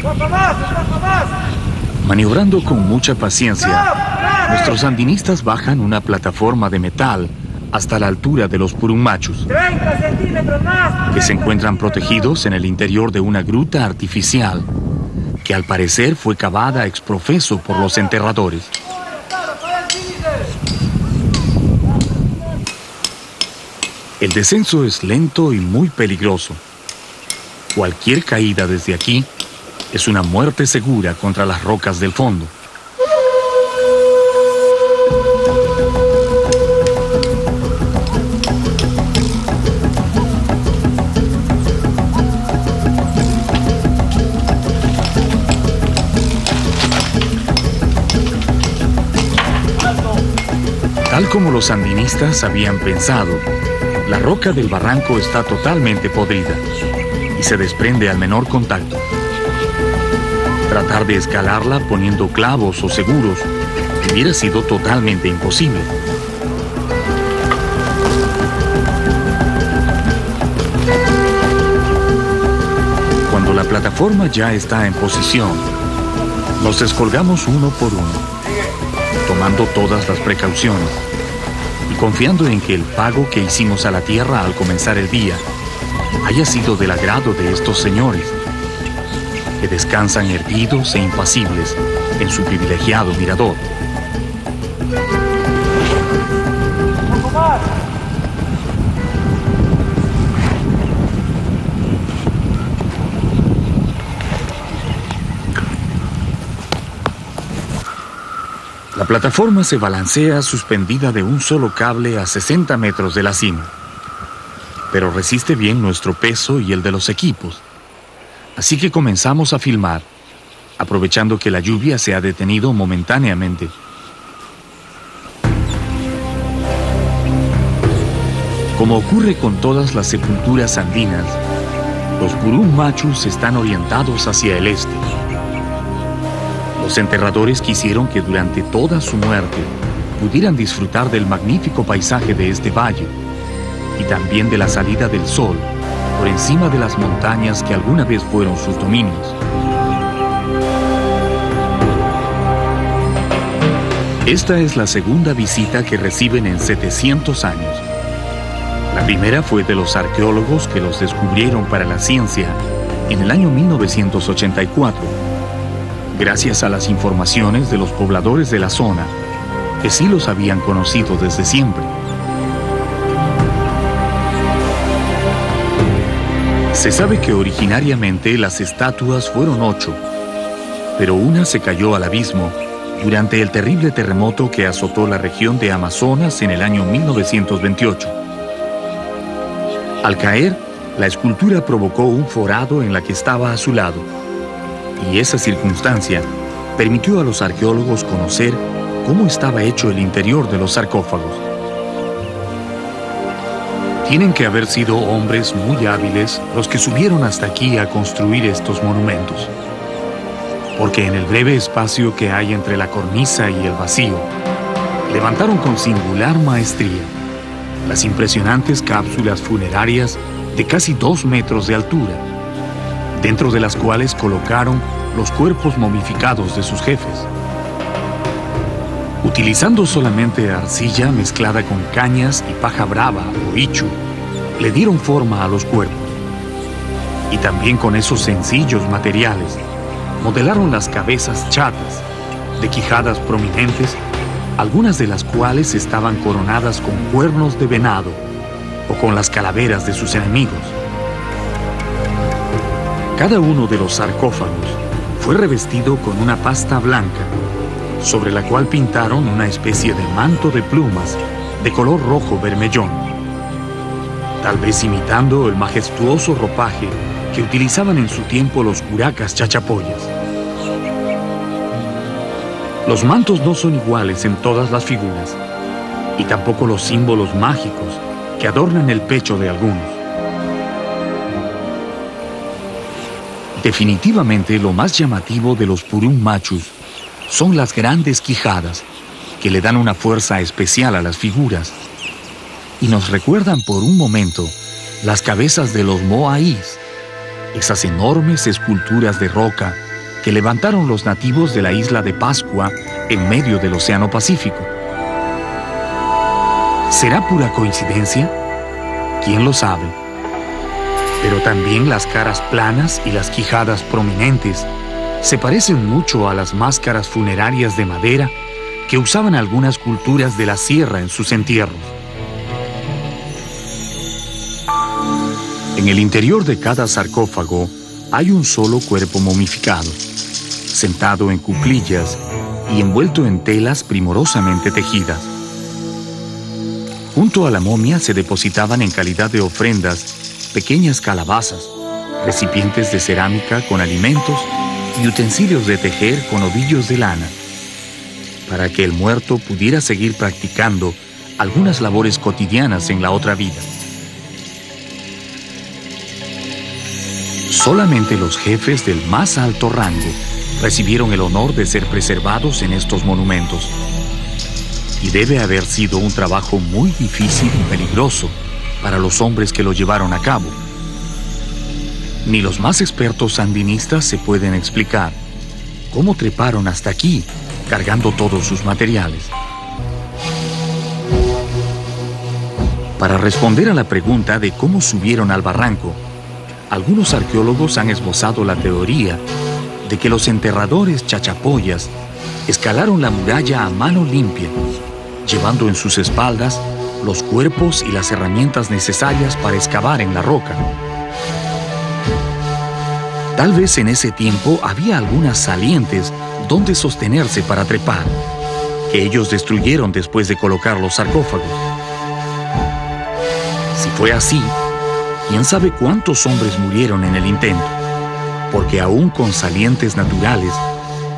¡Poco más, poco más! Maniobrando con mucha paciencia, nuestros andinistas bajan una plataforma de metal hasta la altura de los purumachos, 30 centímetros más. que se encuentran protegidos en el interior de una gruta artificial que al parecer fue cavada ex profeso por los enterradores. El descenso es lento y muy peligroso. Cualquier caída desde aquí es una muerte segura contra las rocas del fondo. Tal como los sandinistas habían pensado, la roca del barranco está totalmente podrida y se desprende al menor contacto. Tratar de escalarla poniendo clavos o seguros hubiera sido totalmente imposible. Cuando la plataforma ya está en posición, nos descolgamos uno por uno, tomando todas las precauciones y confiando en que el pago que hicimos a la tierra al comenzar el día haya sido del agrado de estos señores, que descansan erguidos e impasibles en su privilegiado mirador. La plataforma se balancea suspendida de un solo cable a 60 metros de la cima, pero resiste bien nuestro peso y el de los equipos. Así que comenzamos a filmar, aprovechando que la lluvia se ha detenido momentáneamente. Como ocurre con todas las sepulturas andinas, los Purum Machus están orientados hacia el este. Los enterradores quisieron que durante toda su muerte pudieran disfrutar del magnífico paisaje de este valle y también de la salida del sol por encima de las montañas que alguna vez fueron sus dominios. Esta es la segunda visita que reciben en 700 años. La primera fue de los arqueólogos que los descubrieron para la ciencia en el año 1984, gracias a las informaciones de los pobladores de la zona, que sí los habían conocido desde siempre. Se sabe que originariamente las estatuas fueron ocho, pero una se cayó al abismo durante el terrible terremoto que azotó la región de Amazonas en el año 1928. Al caer, la escultura provocó un forado en la que estaba a su lado, y esa circunstancia permitió a los arqueólogos conocer cómo estaba hecho el interior de los sarcófagos. Tienen que haber sido hombres muy hábiles los que subieron hasta aquí a construir estos monumentos, porque en el breve espacio que hay entre la cornisa y el vacío, levantaron con singular maestría las impresionantes cápsulas funerarias de casi dos metros de altura, dentro de las cuales colocaron los cuerpos momificados de sus jefes. Utilizando solamente arcilla mezclada con cañas y paja brava o ichu, le dieron forma a los cuerpos. Y también con esos sencillos materiales, modelaron las cabezas chatas, de quijadas prominentes, algunas de las cuales estaban coronadas con cuernos de venado o con las calaveras de sus enemigos. Cada uno de los sarcófagos fue revestido con una pasta blanca, sobre la cual pintaron una especie de manto de plumas de color rojo vermellón, tal vez imitando el majestuoso ropaje que utilizaban en su tiempo los curacas chachapoyas. Los mantos no son iguales en todas las figuras, y tampoco los símbolos mágicos que adornan el pecho de algunos. Definitivamente lo más llamativo de los purum machus son las grandes quijadas que le dan una fuerza especial a las figuras y nos recuerdan por un momento las cabezas de los moaís, esas enormes esculturas de roca que levantaron los nativos de la isla de Pascua en medio del Océano Pacífico. ¿Será pura coincidencia? ¿Quién lo sabe? Pero también las caras planas y las quijadas prominentes se parecen mucho a las máscaras funerarias de madera que usaban algunas culturas de la sierra en sus entierros. En el interior de cada sarcófago hay un solo cuerpo momificado, sentado en cuclillas y envuelto en telas primorosamente tejidas. Junto a la momia se depositaban en calidad de ofrendas pequeñas calabazas, recipientes de cerámica con alimentos y utensilios de tejer con ovillos de lana, para que el muerto pudiera seguir practicando algunas labores cotidianas en la otra vida. Solamente los jefes del más alto rango recibieron el honor de ser preservados en estos monumentos. Y debe haber sido un trabajo muy difícil y peligroso para los hombres que lo llevaron a cabo. Ni los más expertos sandinistas se pueden explicar cómo treparon hasta aquí cargando todos sus materiales. Para responder a la pregunta de cómo subieron al barranco, algunos arqueólogos han esbozado la teoría de que los enterradores chachapoyas escalaron la muralla a mano limpia, llevando en sus espaldas los cuerpos y las herramientas necesarias para excavar en la roca. Tal vez en ese tiempo había algunas salientes donde sostenerse para trepar, que ellos destruyeron después de colocar los sarcófagos. Si fue así, quién sabe cuántos hombres murieron en el intento, porque aún con salientes naturales,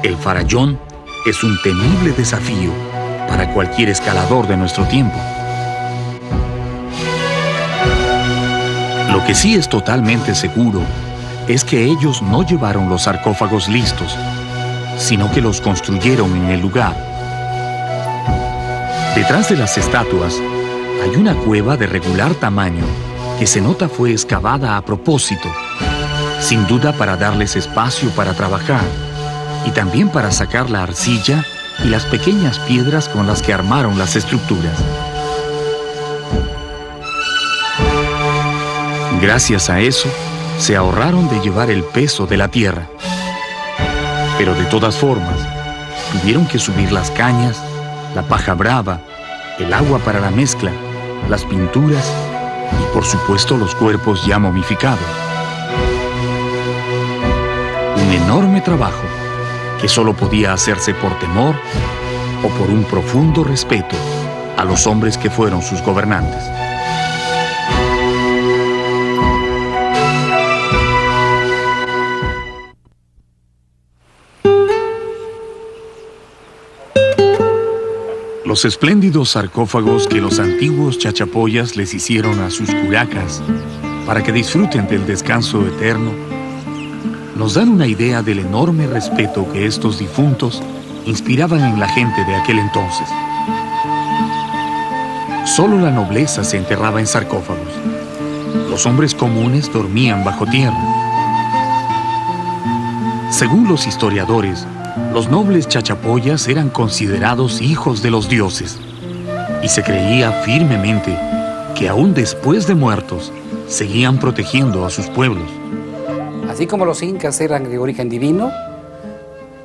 el farallón es un temible desafío para cualquier escalador de nuestro tiempo. Lo que sí es totalmente seguro es que ellos no llevaron los sarcófagos listos, sino que los construyeron en el lugar. Detrás de las estatuas hay una cueva de regular tamaño que se nota fue excavada a propósito, sin duda para darles espacio para trabajar y también para sacar la arcilla y las pequeñas piedras con las que armaron las estructuras. Gracias a eso, se ahorraron de llevar el peso de la tierra. Pero de todas formas, tuvieron que subir las cañas, la paja brava, el agua para la mezcla, las pinturas y por supuesto los cuerpos ya momificados. Un enorme trabajo que solo podía hacerse por temor o por un profundo respeto a los hombres que fueron sus gobernantes. Los espléndidos sarcófagos que los antiguos chachapoyas les hicieron a sus curacas para que disfruten del descanso eterno, nos dan una idea del enorme respeto que estos difuntos inspiraban en la gente de aquel entonces. Solo la nobleza se enterraba en sarcófagos. Los hombres comunes dormían bajo tierra. Según los historiadores, Los nobles chachapoyas eran considerados hijos de los dioses y se creía firmemente que aún después de muertos seguían protegiendo a sus pueblos. Así como los incas eran de origen divino,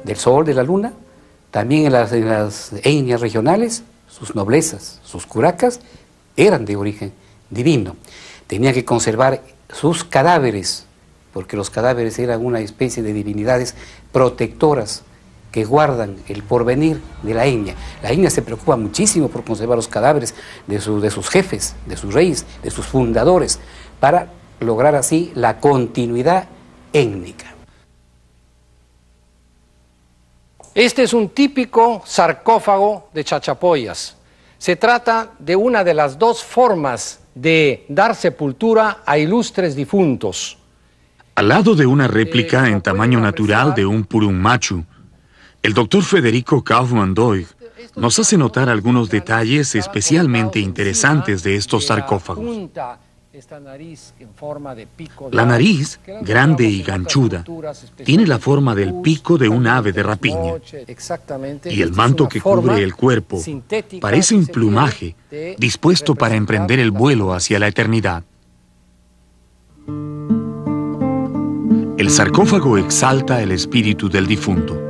del sol, de la luna, también en las, en las etnias regionales, sus noblezas, sus curacas, eran de origen divino. Tenían que conservar sus cadáveres, porque los cadáveres eran una especie de divinidades protectoras que guardan el porvenir de la etnia. La etnia se preocupa muchísimo por conservar los cadáveres de, de sus jefes, de sus reyes, de sus fundadores, para lograr así la continuidad étnica. Este es un típico sarcófago de chachapoyas. Se trata de una de las dos formas de dar sepultura a ilustres difuntos. Al lado de una réplica en tamaño natural de un purumachu, el doctor Federico Kaufmann Doig nos hace notar algunos detalles especialmente interesantes de estos sarcófagos. La nariz, grande y ganchuda, tiene la forma del pico de un ave de rapiña. Y el manto que cubre el cuerpo parece un plumaje dispuesto para emprender el vuelo hacia la eternidad. El sarcófago exalta el espíritu del difunto.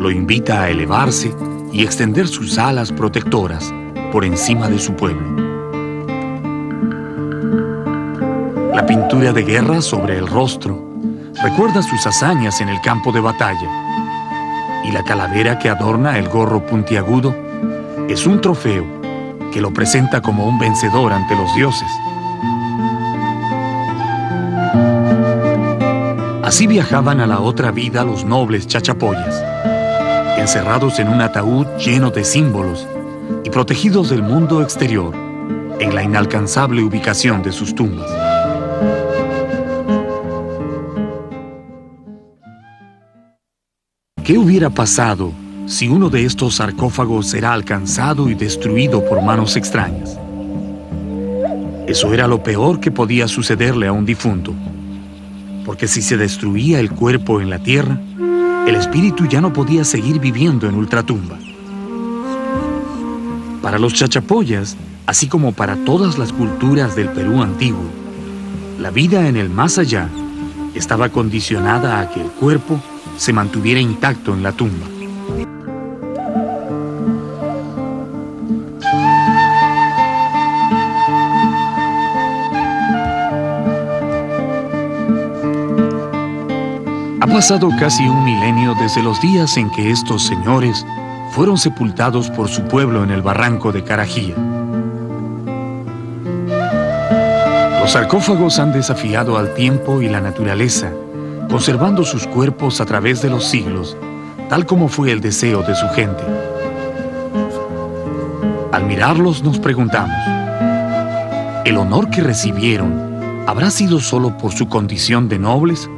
Lo invita a elevarse y extender sus alas protectoras por encima de su pueblo. La pintura de guerra sobre el rostro recuerda sus hazañas en el campo de batalla. Y la calavera que adorna el gorro puntiagudo es un trofeo que lo presenta como un vencedor ante los dioses. Así viajaban a la otra vida los nobles chachapoyas, encerrados en un ataúd lleno de símbolos y protegidos del mundo exterior en la inalcanzable ubicación de sus tumbas. ¿Qué hubiera pasado si uno de estos sarcófagos será alcanzado y destruido por manos extrañas? Eso era lo peor que podía sucederle a un difunto, porque si se destruía el cuerpo en la tierra, el espíritu ya no podía seguir viviendo en ultratumba. Para los chachapoyas, así como para todas las culturas del Perú antiguo, la vida en el más allá estaba condicionada a que el cuerpo se mantuviera intacto en la tumba. Ha pasado casi un milenio desde los días en que estos señores fueron sepultados por su pueblo en el barranco de Carajía. Los sarcófagos han desafiado al tiempo y la naturaleza conservando sus cuerpos a través de los siglos, tal como fue el deseo de su gente. Al mirarlos nos preguntamos, ¿el honor que recibieron habrá sido solo por su condición de nobles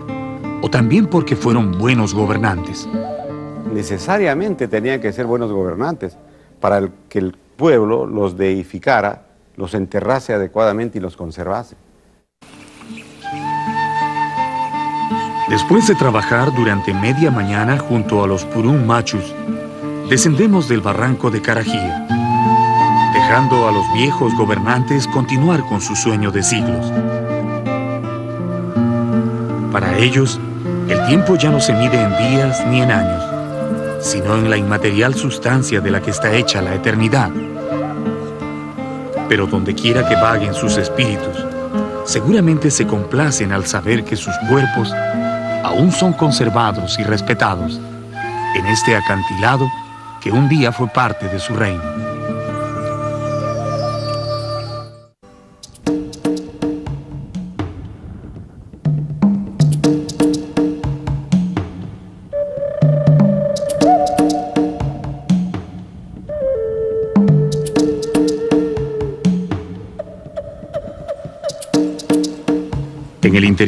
o también porque fueron buenos gobernantes? Necesariamente tenían que ser buenos gobernantes para que el pueblo los deificara, los enterrase adecuadamente y los conservase. Después de trabajar durante media mañana junto a los Purum Machus, descendemos del barranco de Carajía, dejando a los viejos gobernantes continuar con su sueño de siglos. Para ellos, el tiempo ya no se mide en días ni en años, sino en la inmaterial sustancia de la que está hecha la eternidad. Pero donde quiera que vaguen sus espíritus, seguramente se complacen al saber que sus cuerpos aún son conservados y respetados en este acantilado que un día fue parte de su reino.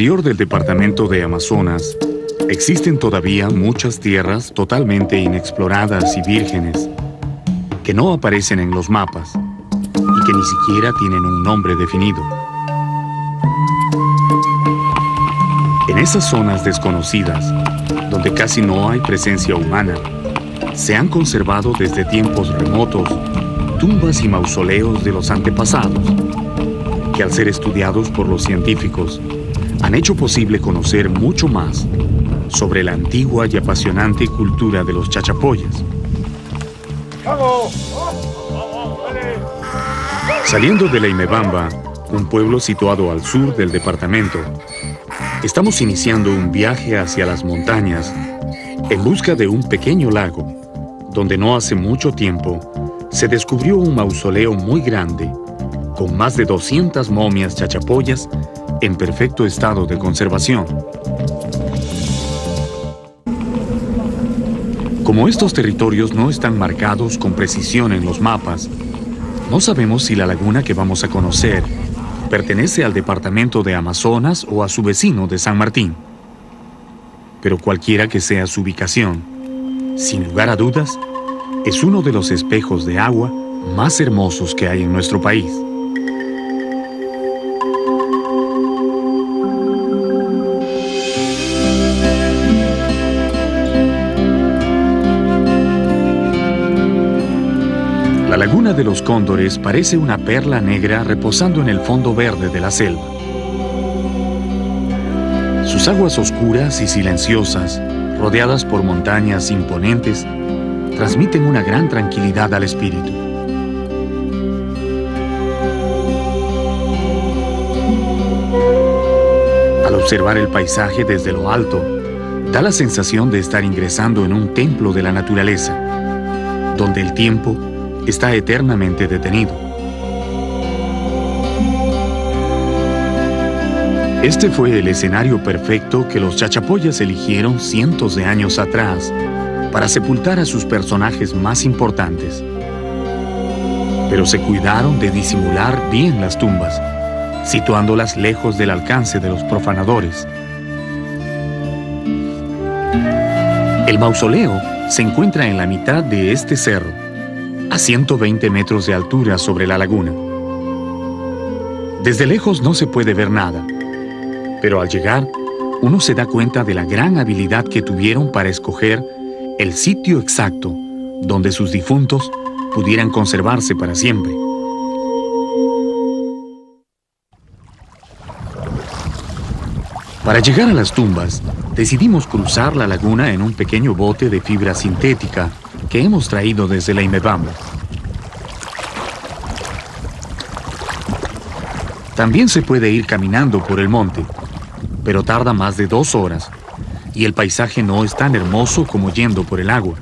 Interior del departamento de Amazonas existen todavía muchas tierras totalmente inexploradas y vírgenes que no aparecen en los mapas y que ni siquiera tienen un nombre definido. En esas zonas desconocidas donde casi no hay presencia humana, se han conservado desde tiempos remotos tumbas y mausoleos de los antepasados, que al ser estudiados por los científicos, han hecho posible conocer mucho más sobre la antigua y apasionante cultura de los chachapoyas. Saliendo de la Imebamba, un pueblo situado al sur del departamento, estamos iniciando un viaje hacia las montañas en busca de un pequeño lago donde no hace mucho tiempo se descubrió un mausoleo muy grande, con más de 200 momias chachapoyas en perfecto estado de conservación. Como estos territorios no están marcados con precisión en los mapas, no sabemos si la laguna que vamos a conocer pertenece al departamento de Amazonas o a su vecino de San Martín. Pero cualquiera que sea su ubicación, sin lugar a dudas, es uno de los espejos de agua más hermosos que hay en nuestro país. Los cóndores parece una perla negra reposando en el fondo verde de la selva. Sus aguas oscuras y silenciosas rodeadas por montañas imponentes, transmiten una gran tranquilidad al espíritu. Al observar el paisaje desde lo alto, da la sensación de estar ingresando en un templo de la naturaleza, donde el tiempo está eternamente detenido. Este fue el escenario perfecto que los chachapoyas eligieron cientos de años atrás para sepultar a sus personajes más importantes. Pero se cuidaron de disimular bien las tumbas, situándolas lejos del alcance de los profanadores. El mausoleo se encuentra en la mitad de este cerro, a 120 metros de altura sobre la laguna. Desde lejos no se puede ver nada, pero al llegar, uno se da cuenta de la gran habilidad que tuvieron para escoger el sitio exacto donde sus difuntos pudieran conservarse para siempre. Para llegar a las tumbas, decidimos cruzar la laguna en un pequeño bote de fibra sintética que hemos traído desde la Imebamba. También se puede ir caminando por el monte, pero tarda más de dos horas y el paisaje no es tan hermoso como yendo por el agua.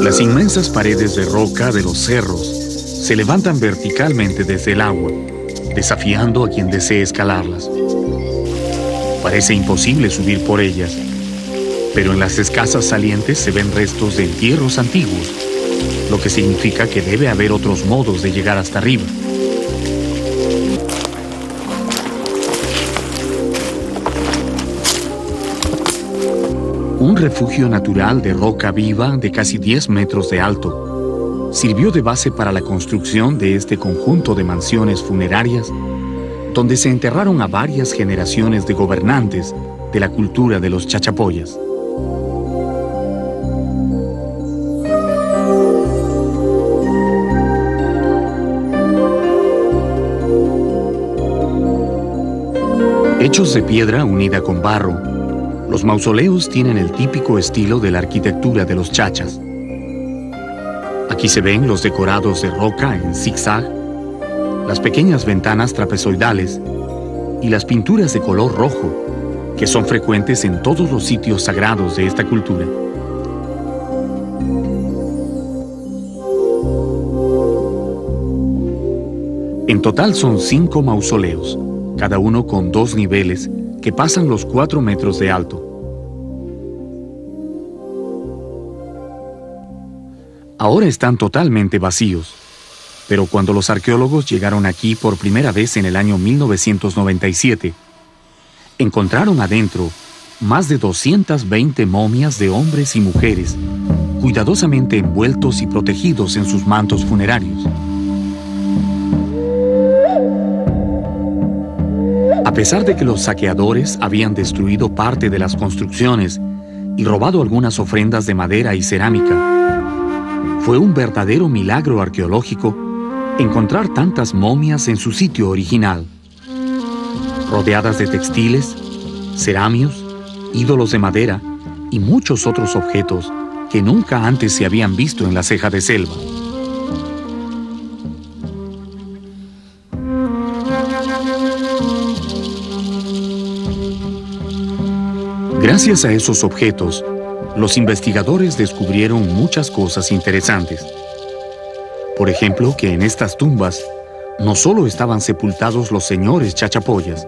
Las inmensas paredes de roca de los cerros se levantan verticalmente desde el agua, desafiando a quien desee escalarlas. Parece imposible subir por ellas, pero en las escasas salientes se ven restos de entierros antiguos lo que significa que debe haber otros modos de llegar hasta arriba. Un refugio natural de roca viva de casi 10 metros de alto sirvió de base para la construcción de este conjunto de mansiones funerarias donde se enterraron a varias generaciones de gobernantes de la cultura de los chachapoyas. Hechos de piedra unida con barro, los mausoleos tienen el típico estilo de la arquitectura de los chachas. Aquí se ven los decorados de roca en zigzag, las pequeñas ventanas trapezoidales y las pinturas de color rojo, que son frecuentes en todos los sitios sagrados de esta cultura. En total son cinco mausoleos, cada uno con dos niveles que pasan los cuatro metros de alto. Ahora están totalmente vacíos, pero cuando los arqueólogos llegaron aquí por primera vez en el año 1997, encontraron adentro más de 220 momias de hombres y mujeres, cuidadosamente envueltos y protegidos en sus mantos funerarios. pesar de que los saqueadores habían destruido parte de las construcciones y robado algunas ofrendas de madera y cerámica, fue un verdadero milagro arqueológico encontrar tantas momias en su sitio original, rodeadas de textiles, ceramios, ídolos de madera y muchos otros objetos que nunca antes se habían visto en la ceja de selva. Gracias a esos objetos, los investigadores descubrieron muchas cosas interesantes. Por ejemplo, que en estas tumbas no solo estaban sepultados los señores chachapoyas,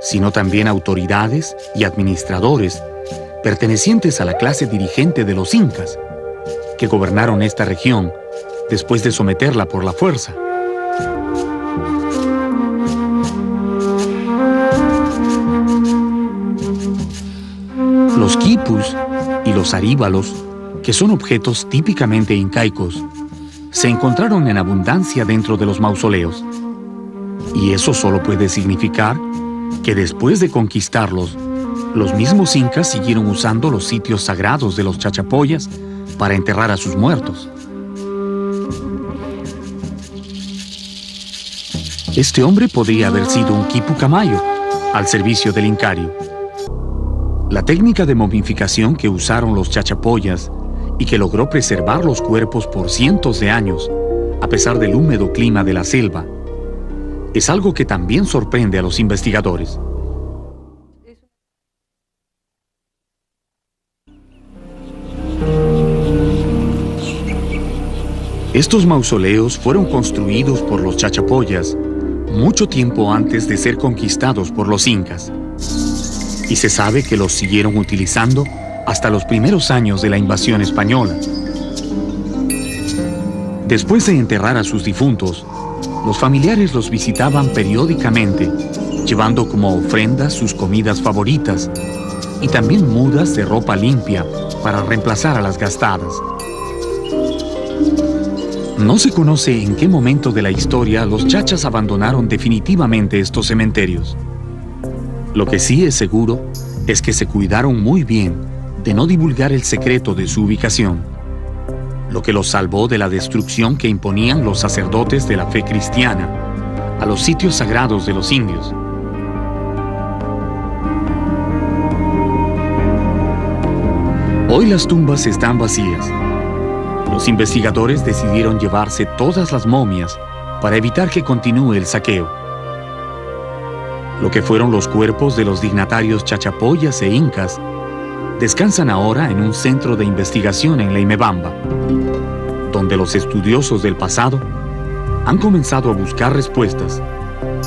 sino también autoridades y administradores pertenecientes a la clase dirigente de los incas, que gobernaron esta región después de someterla por la fuerza. Los quipus y los aríbalos, que son objetos típicamente incaicos, se encontraron en abundancia dentro de los mausoleos. Y eso solo puede significar que después de conquistarlos, los mismos incas siguieron usando los sitios sagrados de los chachapoyas para enterrar a sus muertos. Este hombre podría haber sido un quipu camayo al servicio del incario. La técnica de momificación que usaron los chachapoyas y que logró preservar los cuerpos por cientos de años, a pesar del húmedo clima de la selva, es algo que también sorprende a los investigadores. Estos mausoleos fueron construidos por los chachapoyas mucho tiempo antes de ser conquistados por los incas. Y se sabe que los siguieron utilizando hasta los primeros años de la invasión española. Después de enterrar a sus difuntos, los familiares los visitaban periódicamente, llevando como ofrenda sus comidas favoritas y también mudas de ropa limpia para reemplazar a las gastadas. No se conoce en qué momento de la historia los chachas abandonaron definitivamente estos cementerios. Lo que sí es seguro es que se cuidaron muy bien de no divulgar el secreto de su ubicación, lo que los salvó de la destrucción que imponían los sacerdotes de la fe cristiana a los sitios sagrados de los indios. Hoy las tumbas están vacías. Los investigadores decidieron llevarse todas las momias para evitar que continúe el saqueo. Lo que fueron los cuerpos de los dignatarios chachapoyas e incas descansan ahora en un centro de investigación en Leimebamba, donde los estudiosos del pasado han comenzado a buscar respuestas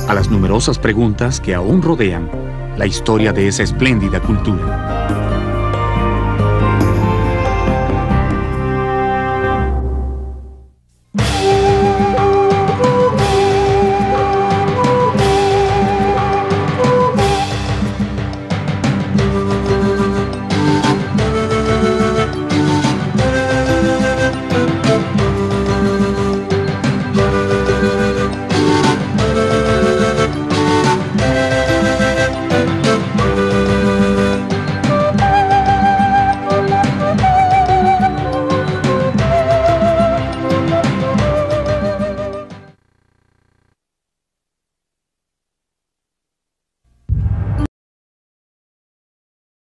a las numerosas preguntas que aún rodean la historia de esa espléndida cultura.